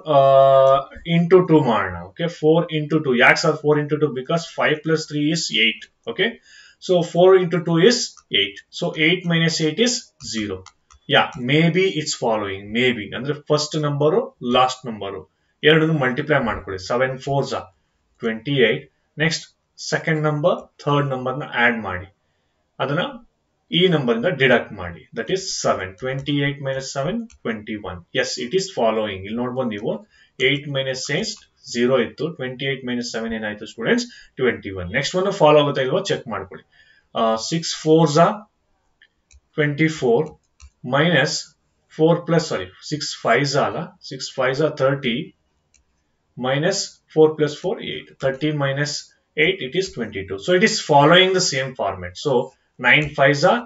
ಇಂಟು ಟೂ ಮಾಡೋಣ. ಓಕೆ ಫೋರ್ ಇಂಟು ಟೂ ಯಾಕೆ sir four into two because five plus three is eight okay so four into two is eight so eight minus eight is zero yeah be it's following may be ಅಂದ್ರೆ ಫಸ್ಟ್ ನಂಬರು ಲಾಸ್ಟ್ ನಂಬರು ಎರಡನ್ನು ಮಲ್ಟಿಪ್ಲೈ ಮಾಡ್ಕೊಳ್ಳಿ. Seven four Jha twenty eight next second number third ನಂಬರ್ನ ಆಡ್ ಮಾಡಿ. ಅದನ್ನ ಈ ನಂಬರ್ ಇಂದ ಡಿಡಕ್ಟ್ ಮಾಡಿ. That is seven twenty eight minus seven twenty one yes it is following ಇಲ್ಲಿ ನೋಡ್ಬೋದು ನೀವು. ಏಟ್ ಮೈನಸ್ ಸಿಕ್ಸ್ ಝೀರೋ ಇತ್ತು. ಟ್ವೆಂಟಿ ಏಟ್ ಮೈನಸ್ ಸೆವೆನ್ ಏನಾಯ್ತು ಸ್ಟೂಡೆಂಟ್ಸ್ ಟ್ವೆಂಟಿ ಒನ್ ನೆಕ್ಸ್ಟ್ ಒಂದು ಫಾಲೋ ಆಗುತ್ತೆ ಇಲ್ವೋ? ಚೆಕ್ ಮಾಡ್ಕೊಳ್ಳಿ. Six four Jha twenty four minus four plus sorry six five Jha ಅಲ್ಲ six five Jha thirty minus 4 plus 4 8 30 minus 8 it is 22 so, it is following the same format. So 9 5s are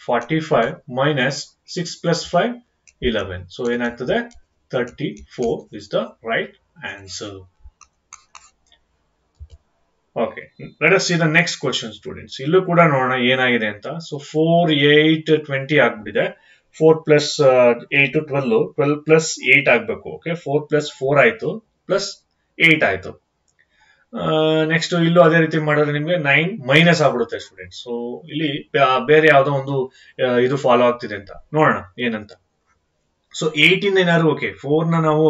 45 minus 6 plus 5 11 so ಏನಾಗ್ತದೆ 34 is the right answer. Us see the next question students ಇಲ್ಲೂ ಕೂಡ ನೋಡೋಣ ಏನಾಗಿದೆ ಅಂತ. ಸೊ ಫೋರ್ ಏಟ್ ಟ್ವೆಂಟಿ ಆಗ್ಬಿಟ್ಟಿದೆ. Four plus eight twelve twelve plus eight ಆಗ್ಬೇಕು. ಓಕೆ ಫೋರ್ ಪ್ಲಸ್ ಫೋರ್ ಆಯ್ತು. ಪ್ಲಸ್ ಏಟ್ ಆಯ್ತು. ನೆಕ್ಸ್ಟ್ ಇಲ್ಲೂ ಅದೇ ರೀತಿ ಮಾಡಿದ್ರೆ ನಿಮ್ಗೆ ನೈನ್ ಮೈನಸ್ ಆಗ್ಬಿಡುತ್ತೆ ಸ್ಟೂಡೆಂಟ್ ಸೊ ಇಲ್ಲಿ ಬೇರೆ ಯಾವುದೋ ಒಂದು ಇದು ಫಾಲೋ ಆಗ್ತಿದೆ ಅಂತ. ನೋಡೋಣ ಏನಂತ. ಸೊ ಇಂದ ಏನಾದ್ರು ಓಕೆ ಫೋರ್ನ ನಾವು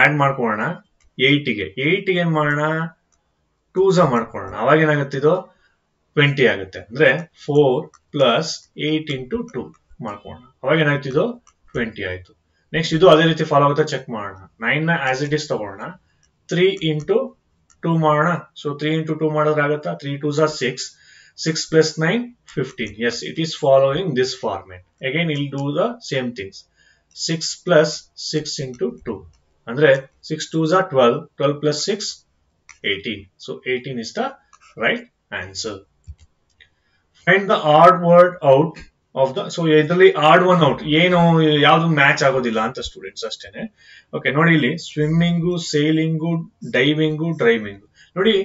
ಆಡ್ ಮಾಡ್ಕೊಳ್ಳೋಣ. ಏಯ್ಟಿಗೆ ಏಯ್ಟಿಗೆ ಏನ್ ಮಾಡೋಣ? ಟೂಸ ಮಾಡ್ಕೊಳ್ಳೋಣ. ಅವಾಗ ಏನಾಗುತ್ತೆ ಇದು? ಟ್ವೆಂಟಿ ಆಗುತ್ತೆ. ಅಂದ್ರೆ four plus eight into two ಮಾಡ್ಕೊಳ್ಳೋಣ. ಅವಾಗ ಏನಾಯ್ತು ಇದು? ಟ್ವೆಂಟಿ ಆಯ್ತು. ನೆಕ್ಸ್ಟ್ ಇದು ಅದೇ ರೀತಿ ಫಾಲೋ ಆಗುತ್ತೆ ಚೆಕ್ ಮಾಡೋಣ. ನೈನ್ನ ಆಸ್ ಇಟ್ ಇಸ್ ತಗೋಣ. ತ್ರೀ ಇಂಟು ಟೂ ಮಾಡೋಣ. ಸೊ ತ್ರೀ ಇಂಟು ಟೂ ಮಾಡಿದ್ರೆ ಆಗುತ್ತಾ? Three two sir six six plus nine fifteen yes it is following this format again I'll do the same things six plus six into two ಅಂದ್ರೆ six two sir twelve twelve plus six eighteen so eighteen is the right answer find the odd word out of the so ಇದರಲ್ಲಿ ಆಡ್ ಒನ್ ಔಟ್ ಏನು, ಯಾವ್ದು ಮ್ಯಾಚ್ ಆಗೋದಿಲ್ಲ ಅಂತ ಸ್ಟೂಡೆಂಟ್ಸ್ ಅಷ್ಟೇನೆ. ಓಕೆ ನೋಡಿ ಇಲ್ಲಿ ಸ್ವಿಮ್ಮಿಂಗು ಸೇಲಿಂಗು ಡೈವಿಂಗು ಡ್ರೈವಿಂಗು ನೋಡಿ,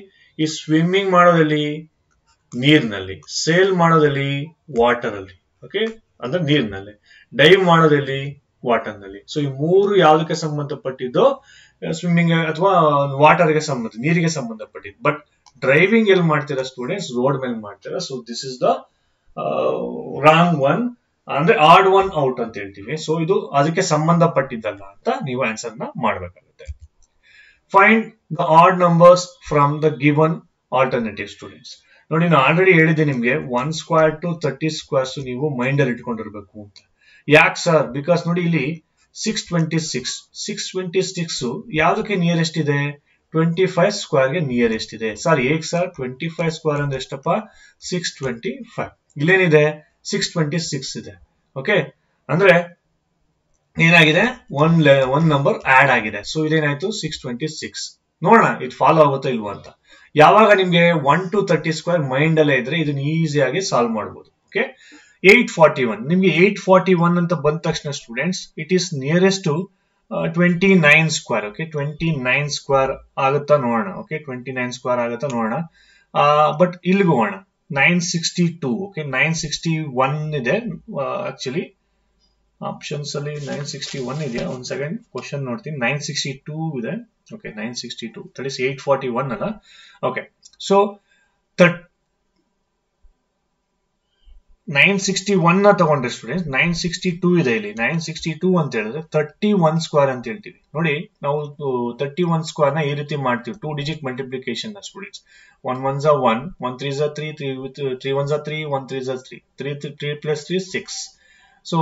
ಈ ಸ್ವಿಮ್ಮಿಂಗ್ ಮಾಡೋದಲ್ಲಿ ನೀರಿನಲ್ಲಿ ಸೇಲ್ ಮಾಡೋದಲ್ಲಿ ವಾಟರ್ ಅಲ್ಲಿ ಓಕೆ ಅಂದ್ರೆ ನೀರಿನಲ್ಲಿ. ಡೈವ್ ಮಾಡೋದಲ್ಲಿ ವಾಟರ್ನಲ್ಲಿ ಸೊ ಈ ಮೂರು ಯಾವುದಕ್ಕೆ ಸಂಬಂಧಪಟ್ಟಿದ್ದು ಸ್ವಿಮ್ಮಿಂಗ್ ಅಥವಾ ವಾಟರ್ಗೆ ಸಂಬಂಧ, ನೀರಿಗೆ ಸಂಬಂಧಪಟ್ಟಿದ್ದು. ಬಟ್ ಡ್ರೈವಿಂಗ್ ಎಲ್ಲಿ ಮಾಡ್ತೀರಾ ಸ್ಟೂಡೆಂಟ್ಸ್ ರೋಡ್ ಮೇಲೆ ಮಾಡ್ತೀರಾ? So this is the wrong one ಅಂದ್ರೆ ಆಡ್ ಒನ್ ಔಟ್ ಅಂತ ಹೇಳ್ತೀವಿ. ಸೊ ಇದು ಅದಕ್ಕೆ ಸಂಬಂಧಪಟ್ಟಿದ್ದಲ್ಲ ಅಂತ ನೀವು ಆನ್ಸರ್ನ ಮಾಡಬೇಕಾಗುತ್ತೆ. Find the odd numbers from the given alternative students ನೋಡಿ, ನಾನು ಆಲ್ರೆಡಿ ಹೇಳಿದೆ ನಿಮ್ಗೆ one square to thirty squares ನೀವು ಮೈಂಡ್ ಅಲ್ಲಿ ಇಟ್ಕೊಂಡಿರ್ಬೇಕು ಅಂತ. ಯಾಕೆ ಸರ್ ಬಿಕಾಸ್ ನೋಡಿ, ಇಲ್ಲಿ six twenty six six twenty six ಯಾವ್ದಕ್ಕೆ ನಿಯರೆಸ್ಟ್ ಇದೆ? ಟ್ವೆಂಟಿ ಫೈವ್ ಸ್ಕ್ವೇರ್ಗೆ ನಿಯರೆಸ್ಟ್ ಇದೆ. ಸರ್ ಹೇಗ್ ಸರ್ ಟ್ವೆಂಟಿ ಫೈವ್ ಸ್ಕ್ವೇರ್ ಅಂದ್ರೆ ಎಷ್ಟಪ್ಪ? ಸಿಕ್ಸ್ ಟ್ವೆಂಟಿ ಫೈವ್ ಇಲ್ಲೇನಿದೆ? ಸಿಕ್ಸ್ ಟ್ವೆಂಟಿ ಸಿಕ್ಸ್ ಇದೆ. ಓಕೆ ಅಂದ್ರೆ ಏನಾಗಿದೆ? ಒನ್ ಒನ್ ನಂಬರ್ ಆಡ್ ಆಗಿದೆ. ಸೊ ಇದೇನಾಯ್ತು ಸಿಕ್ಸ್ ಟ್ವೆಂಟಿ ಸಿಕ್ಸ್ ನೋಡೋಣ, ಇದು ಫಾಲೋ ಆಗುತ್ತೋ ಇಲ್ವಾ ಅಂತ. ಯಾವಾಗ ನಿಮ್ಗೆ one to thirty square mind ಅಲ್ಲೇ ಇದ್ರೆ ಇದನ್ನ ಈಸಿಯಾಗಿ ಸಾಲ್ವ್ ಮಾಡಬಹುದು ಓಕೆ ಏಟ್ ಫಾರ್ಟಿ ಒನ್ ನಿಮ್ಗೆ ಏಟ್ ಫಾರ್ಟಿ ಒನ್ ಅಂತ ಬಂದ ತಕ್ಷಣ students it is nearest to twenty nine square okay twenty nine square ಆಗುತ್ತಾ ನೋಡೋಣ. ಓಕೆ ಟ್ವೆಂಟಿ ನೈನ್ ಸ್ಕ್ವೇರ್ ಆಗುತ್ತಾ ನೋಡೋಣ. ಬಟ್ ಇಲ್ಲಿಗೆ ಹೋಗೋಣ. Nine sixty two okay nine sixty one ಇದೆ ಆಕ್ಚುಲಿ ಆಪ್ಷನ್ಸ್ ಅಲ್ಲಿ ನೈನ್ ಸಿಕ್ಸ್ಟಿ ಒನ್ ಇದೆಯಾ ಒಂದ್ ಸೆಕೆಂಡ್ ಕ್ವಶನ್ ನೋಡ್ತೀನಿ. ನೈನ್ ಸಿಕ್ಸ್ಟಿ ಟೂ ಇದೆ. Okay nine sixty two that eight forty one ಅಲ್ಲ? ಓಕೆ ಸೊ ತರ್ಟ್ ನೈನ್ ಸಿಕ್ಸ್ಟಿ ಒನ್ನ ತಗೊಂಡ್ರೆ ಸ್ಟೂಡೆಂಟ್ಸ್ ನೈನ್ ಸಿಕ್ಸ್ಟಿ ಟೂ ಇದೆ ಇಲ್ಲಿ. ನೈನ್ ಸಿಕ್ಸ್ಟಿ ಟೂ ಅಂತ ಹೇಳಿದ್ರೆ ತರ್ಟಿ ಒನ್ ಸ್ಕ್ವೇರ್ ಅಂತ ಹೇಳ್ತೀವಿ. ನೋಡಿ, ನಾವು ತರ್ಟಿ ಒನ್ ಸ್ಕ್ವೇರ್ನ ಈ ರೀತಿ ಮಾಡ್ತೀವಿ. ಟೂ ಡಿಜಿಟ್ ಮಲ್ಟಿಪ್ಲಿಕೇಶನ್ನ ಸ್ಟೂಡೆಂಟ್ಸ್ ಒನ್ ಒನ್ ಝಾ ಒನ್ ಒನ್ ತ್ರೀ ಝಾ ತ್ರೀ ತ್ರೀ ತ್ರೀ ಒನ್ ಝಾ three one three Jha three three three plus three six so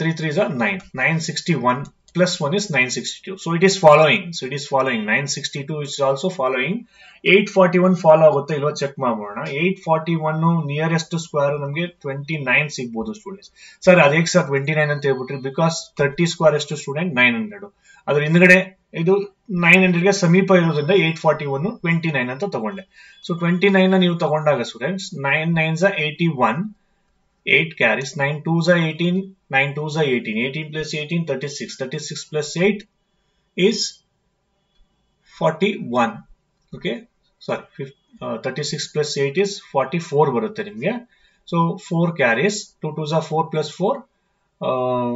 three three Jha nine nine sixty one plus 1 is 962. So, it is following. So, it is following. 962 is also following. 841 follow ಆಗುತ್ತೆ ಇಲ್ವಾ ಚೆಕ್ ಮಾಡೋಣ eight forty one nearest square ನಮಗೆ ಟ್ವೆಂಟಿ ನೈನ್ ಸಿಗ್ಬೋದು ಸ್ಟೂಡೆಂಟ್ಸ್ ಸರ್ ಅದೇ ಸರ್ ಟ್ವೆಂಟಿ ನೈನ್ ಅಂತ ಹೇಳ್ಬಿಟ್ರಿ ಬಿಕಾಸ್ ತರ್ಟಿ ಸ್ಕ್ವೇರ್ ಎಷ್ಟು ಸ್ಟೂಡೆಂಟ್ ನೈನ್ ಹಂಡ್ರೆಡ್ ಅದ್ರ ಹಿಂದ್ಗಡೆ ಇದು ನೈನ್ ಹಂಡ್ರೆಡ್ಗೆ ಸಮೀಪ ಇರೋದ್ರಿಂದ eight forty one twenty nine ಅಂತ ತಗೊಂಡೆ ಸೊ ಟ್ವೆಂಟಿ ನೈನ್ ನೀವು ತಗೊಂಡಾಗ students nine nine eighty one 8 carries 9 2s are 18 9 2s are 18 18 plus 18 36 36 plus 8 is 41 okay sorry fif- uh, 36 plus 8 is 44 ಬರುತ್ತೆ ನಿಮಗೆ so 4 carries 2 2s are 4 plus 4 uh,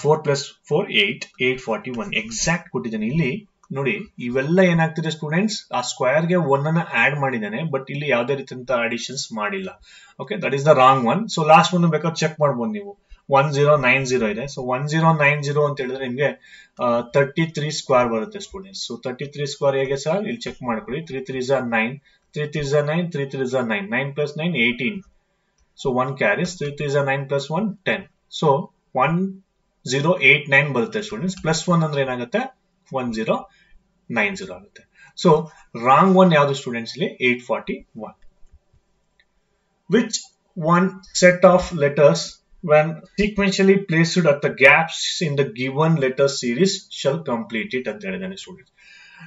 four plus four eight eight forty one exact ಕೊಟ್ಟಿದ್ದಾನೆ ಇಲ್ಲಿ ನೋಡಿ, ಇವೆಲ್ಲ ಏನಾಗ್ತಿದೆ ಸ್ಟೂಡೆಂಟ್ಸ್ ಆ ಸ್ಕ್ವೇರ್ಗೆ ಒನ್ ಅನ್ನ ಆಡ್ ಮಾಡಿದ್ದಾನೆ ಬಟ್ ಇಲ್ಲಿ ಯಾವುದೇ ರೀತಿಯಂತ ಅಡಿಷನ್ಸ್ ಮಾಡಿಲ್ಲ. Okay that is the wrong one so last one ಬೇಕಾದ್ರೆ ಚೆಕ್ ಮಾಡ್ಬೋದು ನೀವು. ಒನ್ ಜೀರೋ ನೈನ್ ಜೀರೋ ಇದೆ. So one zero nine zero ಅಂತ ಹೇಳಿದ್ರೆ ನಿಮಗೆ ತರ್ಟಿ ತ್ರೀ ಸ್ಕ್ವೇರ್ ಬರುತ್ತೆ students so thirty three square ಹೇಗೆ ಸರ್ ಇಲ್ಲಿ ಚೆಕ್ ಮಾಡ್ಕೊಳ್ಳಿ. ತ್ರೀ ತ್ರೀ ಝಾ ನೈನ್ ತ್ರೀ ತ್ರೀ ಝಾ nine three three Jha nine nine plus nine eighteen so one carries three three Jha nine plus one ten so one zero eight nine ಬರುತ್ತೆ ಸ್ಟೂಡೆಂಟ್ಸ್ ಪ್ಲಸ್ ಒನ್ ಅಂದ್ರೆ ಏನಾಗುತ್ತೆ? ಒನ್ ಜೀರೋ ನೈನ್ ಜೀರೋ ಆಗುತ್ತೆ. ಸೊ ರಾಂಗ್ ಒನ್ ಯಾವುದು ಸ್ಟೂಡೆಂಟ್ಸ್ ಇಲ್ಲಿ? Eight forty one which one set of letters when sequentially placed at the gaps in the given letter series shall complete it ಅಂತ ಹೇಳಿದಾನೆ ಸ್ಟೂಡೆಂಟ್ಸ್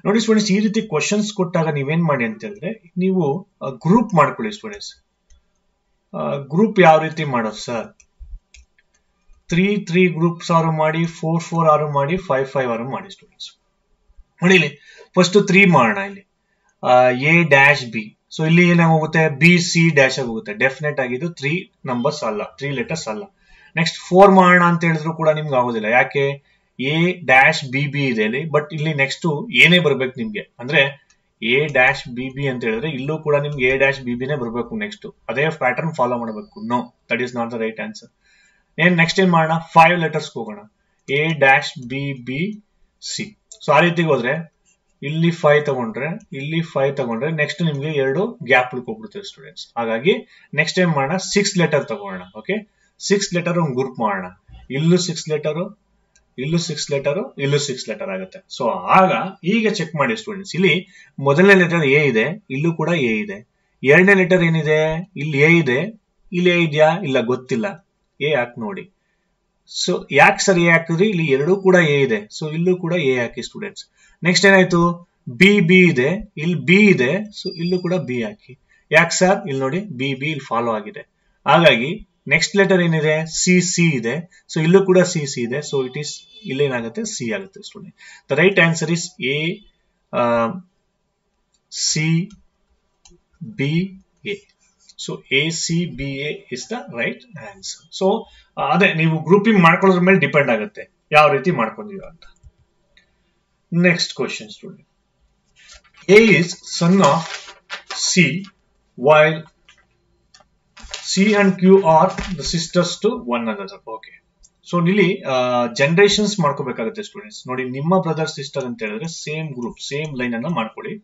ನೋಡಿ ಸ್ಟೂಡೆಂಟ್ಸ್ ಈ ರೀತಿ ಕ್ವಶನ್ಸ್ ಕೊಟ್ಟಾಗ ನೀವೇನ್ ಮಾಡಿ ಅಂತ ಹೇಳಿದ್ರೆ, ನೀವು ಗ್ರೂಪ್ ಮಾಡ್ಕೊಳ್ಳಿ ಸ್ಟೂಡೆಂಟ್ಸ್ ಗ್ರೂಪ್ ಯಾವ ರೀತಿ ಮಾಡೋದು ಸರ್? ತ್ರೀ ತ್ರೀ ಗ್ರೂಪ್ಸ್ ಆರು ಮಾಡಿ ಫೋರ್ ಫೋರ್ ಆರು ಮಾಡಿ ಫೈವ್ ಫೈವ್ ಆರು ಮಾಡಿ ಸ್ಟೂಡೆಂಟ್ಸ್ ನೋಡಿ ಇಲ್ಲಿ ಫಸ್ಟ್ ತ್ರೀ ಮಾಡೋಣ ಇಲ್ಲಿ ಎ ಡ್ಯಾಶ್ ಬಿ ಸೊ ಇಲ್ಲಿ ಏನಾಗೋಗುತ್ತೆ? ಬಿ ಸಿ ಡ್ಯಾಶ್ ಆಗೋಗುತ್ತೆ. ಡೆಫಿನೆಟ್ ಆಗಿ ಇದು ತ್ರೀ ನಂಬರ್ಸ್ ಅಲ್ಲ. ತ್ರೀ ಲೆಟರ್ಸ್ ಅಲ್ಲ. ನೆಕ್ಸ್ಟ್ ಫೋರ್ ಮಾಡೋಣ ಅಂತ ಹೇಳಿದ್ರು ಕೂಡ ನಿಮ್ಗೆ ಆಗೋದಿಲ್ಲ. ಯಾಕೆ? ಎ ಡ್ಯಾಶ್ ಬಿ ಬಿ ಇದೆ ಇಲ್ಲಿ ಬಟ್ ಇಲ್ಲಿ ನೆಕ್ಸ್ಟ್ ಏನೇ ಬರ್ಬೇಕು ನಿಮ್ಗೆ. ಅಂದ್ರೆ ಎ ಡ್ಯಾಶ್ ಬಿ ಬಿ ಅಂತ ಹೇಳಿದ್ರೆ ಇಲ್ಲೂ ಕೂಡ ನಿಮ್ಗೆ ಎ ಡ್ಯಾಶ್ ಬಿ ಬಿನೇ ಬರಬೇಕು ನೆಕ್ಸ್ಟ್ ಅದೇ ಪ್ಯಾಟರ್ನ್ ಫಾಲೋ ಮಾಡಬೇಕು. No that is not the right answer ಏನ್ ನೆಕ್ಸ್ಟ್ ಏನ್ ಮಾಡೋಣ ಫೈವ್ ಲೆಟರ್ಸ್ ಹೋಗೋಣ. A dash B B C so ಆ ರೀತಿಗೆ ಹೋದ್ರೆ, ಇಲ್ಲಿ ಫೈವ್ ತಗೊಂಡ್ರೆ, ಇಲ್ಲಿ ಫೈವ್ ತಗೊಂಡ್ರೆ ನೆಕ್ಸ್ಟ್ ನಿಮ್ಗೆ ಎರಡು ಗ್ಯಾಪ್ ಹೋಗ್ಬಿಡ್ತೀವಿ ಸ್ಟೂಡೆಂಟ್ಸ್ ಹಾಗಾಗಿ ನೆಕ್ಸ್ಟ್ ಏನ್ ಮಾಡೋಣ? ಸಿಕ್ಸ್ ಲೆಟರ್ ತಗೋಣ ಓಕೆ ಸಿಕ್ಸ್ ಲೆಟರ್ ಒಂದು ಗ್ರೂಪ್ ಮಾಡೋಣ. ಇಲ್ಲೂ ಸಿಕ್ಸ್ ಲೆಟರು ಇಲ್ಲೂ ಸಿಕ್ಸ್ ಲೆಟರ್ ಇಲ್ಲೂ ಸಿಕ್ಸ್ ಲೆಟರ್ ಆಗುತ್ತೆ. ಸೊ ಆಗ ಈಗ ಚೆಕ್ ಮಾಡಿ ಸ್ಟೂಡೆಂಟ್ಸ್ ಇಲ್ಲಿ ಮೊದಲನೇ ಲೆಟರ್ ಎ ಇದೆ, ಇಲ್ಲೂ ಕೂಡ ಎ ಇದೆ. ಎರಡನೇ ಲೆಟರ್ ಏನಿದೆ? ಇಲ್ಲಿ ಎ ಇದೆ. ಇಲ್ಲಿ ಎ ಇದೆಯಾ? ಇಲ್ಲ, ಗೊತ್ತಿಲ್ಲ. ಎ ಯಾಕೆ ನೋಡಿ? ಸೊ ಯಾಕೆ ಸರಿ ಹಾಕಿದ್ರಿ ಇಲ್ಲಿ ಎರಡೂ ಕೂಡ ಎ ಇದೆ. ಸೊ ಇಲ್ಲೂ ಕೂಡ ಎ ಹಾಕಿ ಸ್ಟೂಡೆಂಟ್ಸ್ ನೆಕ್ಸ್ಟ್ ಏನಾಯ್ತು? ಬಿ ಬಿ ಇದೆ. ಇಲ್ಲಿ ಬಿ ಇದೆ. ಸೊ ಇಲ್ಲೂ ಕೂಡ ಬಿ ಹಾಕಿ. ಯಾಕೆ ಸರ್ ಇಲ್ಲಿ ನೋಡಿ ಬಿ ಬಿ ಇಲ್ಲಿ ಫಾಲೋ ಆಗಿದೆ. ಹಾಗಾಗಿ ನೆಕ್ಸ್ಟ್ ಲೆಟರ್ ಏನಿದೆ? ಸಿ ಸಿ ಇದೆ. ಸೊ ಇಲ್ಲೂ ಕೂಡ ಸಿ ಸಿ ಇದೆ. ಸೊ ಇಟ್ ಈಸ್ ಇಲ್ಲೇನಾಗುತ್ತೆ ಸಿ ಆಗುತ್ತೆ student the right answer is A C B A so A C B A is the right answer so ಅದೇ, ನೀವು ಗ್ರೂಪಿಂಗ್ ಮಾಡ್ಕೊಳ್ಳೋದ್ರ ಮೇಲೆ ಡಿಪೆಂಡ್ ಆಗುತ್ತೆ. ಯಾವ ರೀತಿ ಮಾಡ್ಕೊಂಡಿರ ಅಂತ. Next question student A is son of C while C and Q are the sisters to one another okay so ಇಲ್ಲಿ ಜನರೇಷನ್ಸ್ ಮಾಡ್ಕೋಬೇಕಾಗುತ್ತೆ ಸ್ಟೂಡೆಂಟ್ಸ್ ನೋಡಿ, ನಿಮ್ಮ ಬ್ರದರ್ ಸಿಸ್ಟರ್ ಅಂತ ಹೇಳಿದ್ರೆ ಸೇಮ್ ಗ್ರೂಪ್ ಸೇಮ್ ಲೈನ್ ಅನ್ನ ಮಾಡ್ಕೊಳ್ಳಿ.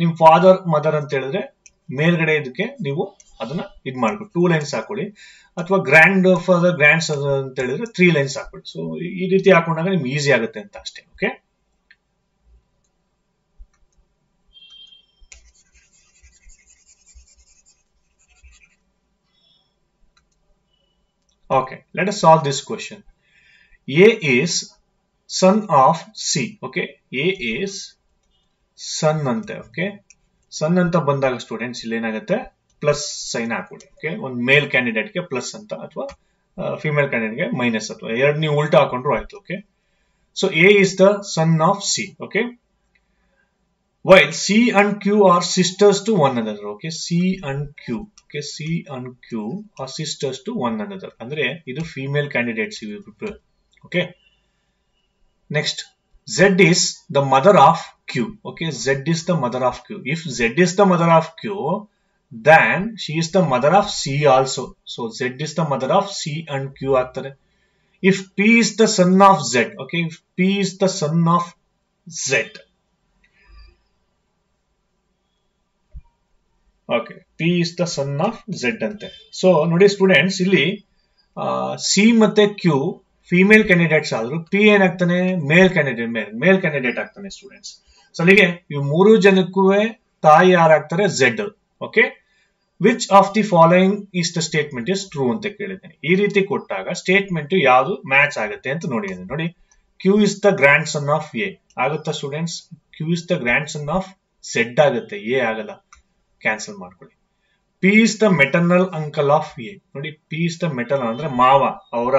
ನಿಮ್ ಫಾದರ್ ಮದರ್ ಅಂತ ಹೇಳಿದ್ರೆ ಮೇಲ್ಗಡೆ ಇದಕ್ಕೆ ನೀವು ಅದನ್ನ ಇದ್ ಮಾಡ್ಕೊಳ್ಳಿ ಟೂ ಲೈನ್ಸ್ ಹಾಕೊಳ್ಳಿ. ಅಥವಾ ಗ್ರ್ಯಾಂಡ್ ಫಾದರ್ ಗ್ರ್ಯಾಂಡ್ ಸದರ್ ಅಂತ ಹೇಳಿದ್ರೆ ತ್ರೀ ಲೈನ್ಸ್ ಹಾಕೊಳ್ಳಿ. ಸೊ ಈ ರೀತಿ ಹಾಕೊಂಡಾಗ ನಿಮ್ಗೆ ಈಸಿ ಆಗುತ್ತೆ ಅಂತ ಅಷ್ಟೇ okay Okay, let us solve this question. A is son of C. Okay, A is son ಅಂತೆ ಓಕೆ ಸನ್ ಅಂತ ಬಂದಾಗ ಸ್ಟೂಡೆಂಟ್ಸ್ ಇಲ್ಲಿ ಏನಾಗುತ್ತೆ ಪ್ಲಸ್ ಸೈನ್ ಹಾಕೊಳ್ಳಿ ಓಕೆ ಒಂದು ಮೇಲ್ ಕ್ಯಾಂಡಿಡೇಟ್ಗೆ ಪ್ಲಸ್ ಅಂತ, ಅಥವಾ ಫಿಮೇಲ್ ಕ್ಯಾಂಡಿಡೇಟ್ಗೆ ಮೈನಸ್ ಅಥವಾ, ಎರಡು ನೀವು ಉಲ್ಟಾ ಹಾಕೊಂಡ್ರು ಆಯ್ತು okay so A is the son of C okay while C and Q are sisters to one other okay C and Q okay C and Q are sisters to one another ಅಂದ್ರೆ ಇದು female candidates ಇವಿಬ್ರು okay next Z is the mother of Q okay Z is the mother of Q if Z is the mother of Q then she is the mother of C also. So Z is the mother of C and Q ಆಗ್ತಾರೆ. If P is the son of Z, okay, if P is the son of Z, okay P is the son of Z ಅಂತೆ. ಸೊ ನೋಡಿ ಸ್ಟೂಡೆಂಟ್ಸ್ ಇಲ್ಲಿ ಸಿ ಮತ್ತೆ ಕ್ಯೂ ಫಿಮೇಲ್ ಕ್ಯಾಂಡಿಡೇಟ್ಸ್ ಆದ್ರು P ಏನಾಗ್ತಾನೆ? Male candidate male male candidate ಆಗ್ತಾನೆ ಸ್ಟೂಡೆಂಟ್ಸ್ ಸೊ ಅಲ್ಲಿಗೆ ಇವು ಮೂರು ಜನಕ್ಕೂ ತಾಯಿ ಯಾರಾಗ್ತಾರೆ? Z okay which of the following is the statement is true ಅಂತ ಕೇಳಿದ್ದೇನೆ. ಈ ರೀತಿ ಕೊಟ್ಟಾಗ ಸ್ಟೇಟ್ಮೆಂಟ್ ಯಾವುದು ಮ್ಯಾಚ್ ಆಗುತ್ತೆ ಅಂತ ನೋಡಿ ನೋಡಿ. Q is the grandson of A ಆಗುತ್ತಾ students Q is the grandson of Z ಆಗುತ್ತೆ. ಎ ಆಗಲ್ಲ. ಕ್ಯಾನ್ಸಲ್ ಮಾಡ್ಕೊಳ್ಳಿ. P is the maternal uncle of A ನೋಡಿ ಪಿ ಇಸ್ ದ ಮೆಟರ್ನಲ್ ಅಂದ್ರೆ ಮಾವ. ಅವರ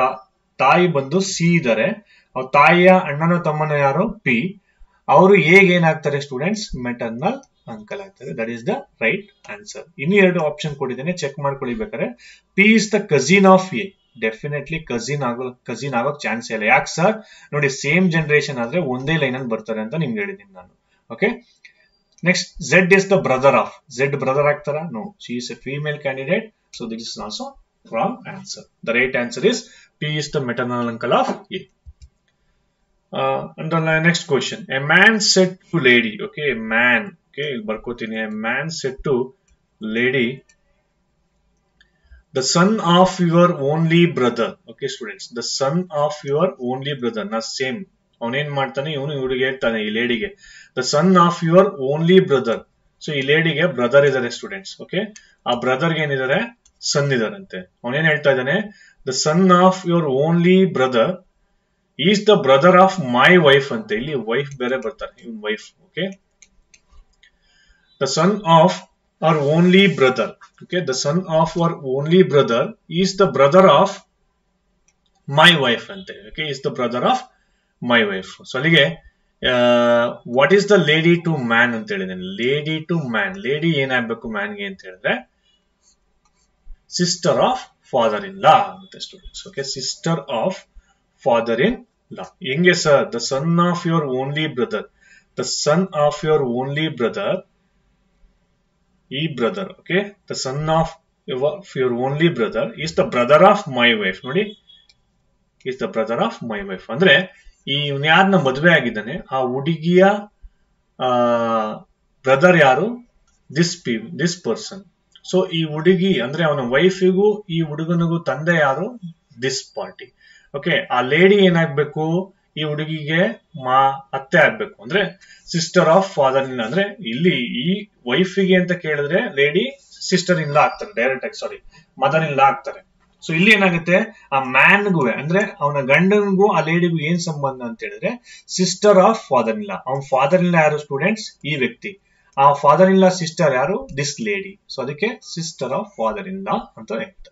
ತಾಯಿ ಬಂದು ಸಿ ಇದ್ದಾರೆ. ಅವ್ರ ತಾಯಿಯ ಅಣ್ಣನ ತಮ್ಮನ ಯಾರು ಪಿ ಅವರು ಹೇಗೆ ಏನಾಗ್ತಾರೆ ಸ್ಟೂಡೆಂಟ್ಸ್ ಮೆಟರ್ನಲ್ ಅಂಕಲ್ ಆಗ್ತದೆ. That is the right answer ಇನ್ನು ಎರಡು ಆಪ್ಷನ್ ಕೊಟ್ಟಿದ್ದೇನೆ. ಚೆಕ್ ಮಾಡ್ಕೊಳ್ಳಿ ಬೇಕಾದ್ರೆ. P is the cousin of A definitely cousin ಆಗೋ ಕಸಿನ್ ಆಗೋಕ್ ಚಾನ್ಸ್ ಇಲ್ಲ. ಯಾಕೆ ಸರ್ ನೋಡಿ ಸೇಮ್ ಜನರೇಷನ್ ಆದ್ರೆ ಒಂದೇ ಲೈನ್ ಅಲ್ಲಿ ಬರ್ತಾರೆ ಅಂತ ನಿಮ್ಗೆ ಹೇಳಿದ್ದೀನಿ ನಾನು. Okay next Z is the brother of Z brother ಆಗ್ತಾರ? No she is a female candidate so this is also wrong answer the right answer is P is the maternal uncle of A and next question a man said to lady okay man okay ಇಲ್ಲಿ ಬರ್ಕೋತೀನಿ man said to lady the son of your only brother okay students the son of your only brother ನಾ ಸೇಮ್ ಅವನೇನ್ ಮಾಡ್ತಾನೆ? ಇವನು ಇವರಿಗೆ ಹೇಳ್ತಾನೆ, ಈ ಲೇಡಿಗೆ the son of your only brother so ಈ ಲೇಡಿಗೆ ಬ್ರದರ್ ಇದಾರೆ ಸ್ಟೂಡೆಂಟ್ಸ್ ಓಕೆ ಆ ಬ್ರದರ್ಗೆ ಏನಿದ್ದಾರೆ ಸನ್ ಇದಾರಂತೆ. ಅವನೇನ್ ಹೇಳ್ತಾ ಇದ್ದಾನೆ? The son of your only brother is the brother of my wife ಅಂತ. ಇಲ್ಲಿ ವೈಫ್ ಬೇರೆ ಬರ್ತಾರೆ, ಇವನ್ wife okay the son of our only brother okay the son of our only brother is the brother of my wife ಅಂತೆ okay is the brother of my wife so ಅಲ್ಲಿಗೆ what is the lady to man ಅಂತ ಹೇಳಿದ್ದೇನೆ. ಲೇಡಿ ಟು ಮ್ಯಾನ್ ಲೇಡಿ ಏನಾಗಬೇಕು ಮ್ಯಾನ್ಗೆ ಅಂತ ಹೇಳಿದ್ರೆ sister of father in law ಆಗುತ್ತೆ students okay sister of father in law ಹೆಂಗೆ sir the son of your only brother the son of your only brother ಈ brother okay the son of your only brother is the brother of my wife ನೋಡಿ. Is the brother of my wife ಅಂದ್ರೆ, ಈ ಯಾರನ್ನ ಮದುವೆ ಆಗಿದ್ದಾನೆ, ಆ ಹುಡುಗಿಯ ಬ್ರದರ್ ಯಾರು? This P this person so ಈ ಹುಡುಗಿ, ಅಂದ್ರೆ ಅವನ ವೈಫಿಗೂ ಈ ಹುಡುಗನಿಗೂ ತಂದೆ ಯಾರು? ದಿಸ್ ಪಾರ್ಟಿ ಓಕೆ ಆ ಲೇಡಿ ಏನಾಗ್ಬೇಕು? ಈ ಹುಡುಗಿಗೆ ಮಾ ಅತ್ತೆ ಆಗ್ಬೇಕು. ಅಂದ್ರೆ ಸಿಸ್ಟರ್ ಆಫ್ ಫಾದರ್ ಇನ್ ಅಂದ್ರೆ ಇಲ್ಲಿ ಈ ವೈಫಿಗೆ ಅಂತ ಕೇಳಿದ್ರೆ ಲೇಡಿ ಸಿಸ್ಟರ್ ಇನ್ ಲಾ ಆಗ್ತಾರೆ ಡೈರೆಕ್ಟ್ ಆಗಿ ಸಾರಿ ಮದರ್ ಇನ್ ಲಾ ಆಗ್ತಾರೆ. ಸೊ ಇಲ್ಲಿ ಏನಾಗುತ್ತೆ? ಆ ಮ್ಯಾನ್ಗೂ ಅಂದ್ರೆ ಅವನ ಗಂಡನಿಗೂ ಆ ಲೇಡಿಗೂ ಏನ್ ಸಂಬಂಧ ಅಂತ ಹೇಳಿದ್ರೆ sister of father in law ಅವನ ಫಾದರ್ ಇನ್ ಯಾರು ಸ್ಟೂಡೆಂಟ್ಸ್ ಈ ವ್ಯಕ್ತಿ. ಆ ಫಾದರ್ ಇನ್ ಲಾ ಸಿಸ್ಟರ್ ಯಾರು? ದಿಸ್ ಲೇಡಿ ಸೊ ಅದಕ್ಕೆ ಸಿಸ್ಟರ್ ಆಫ್ ಫಾದರ್ ಇನ್ ಅಂತ ಹೇಳ್ತಾರೆ.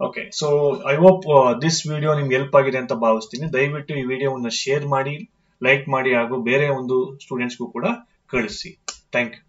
Okay so I hope this video ನಿಮ್ಗೆ ಹೆಲ್ಪ್ ಆಗಿದೆ ಅಂತ ಭಾವಿಸ್ತೀನಿ. ದಯವಿಟ್ಟು ಈ ವಿಡಿಯೋವನ್ನು ಶೇರ್ ಮಾಡಿ ಲೈಕ್ ಮಾಡಿ ಹಾಗೂ ಬೇರೆ ಒಂದು ಸ್ಟೂಡೆಂಟ್ಸ್ಗೂ ಕೂಡ ಕಳಿಸಿ. Thank you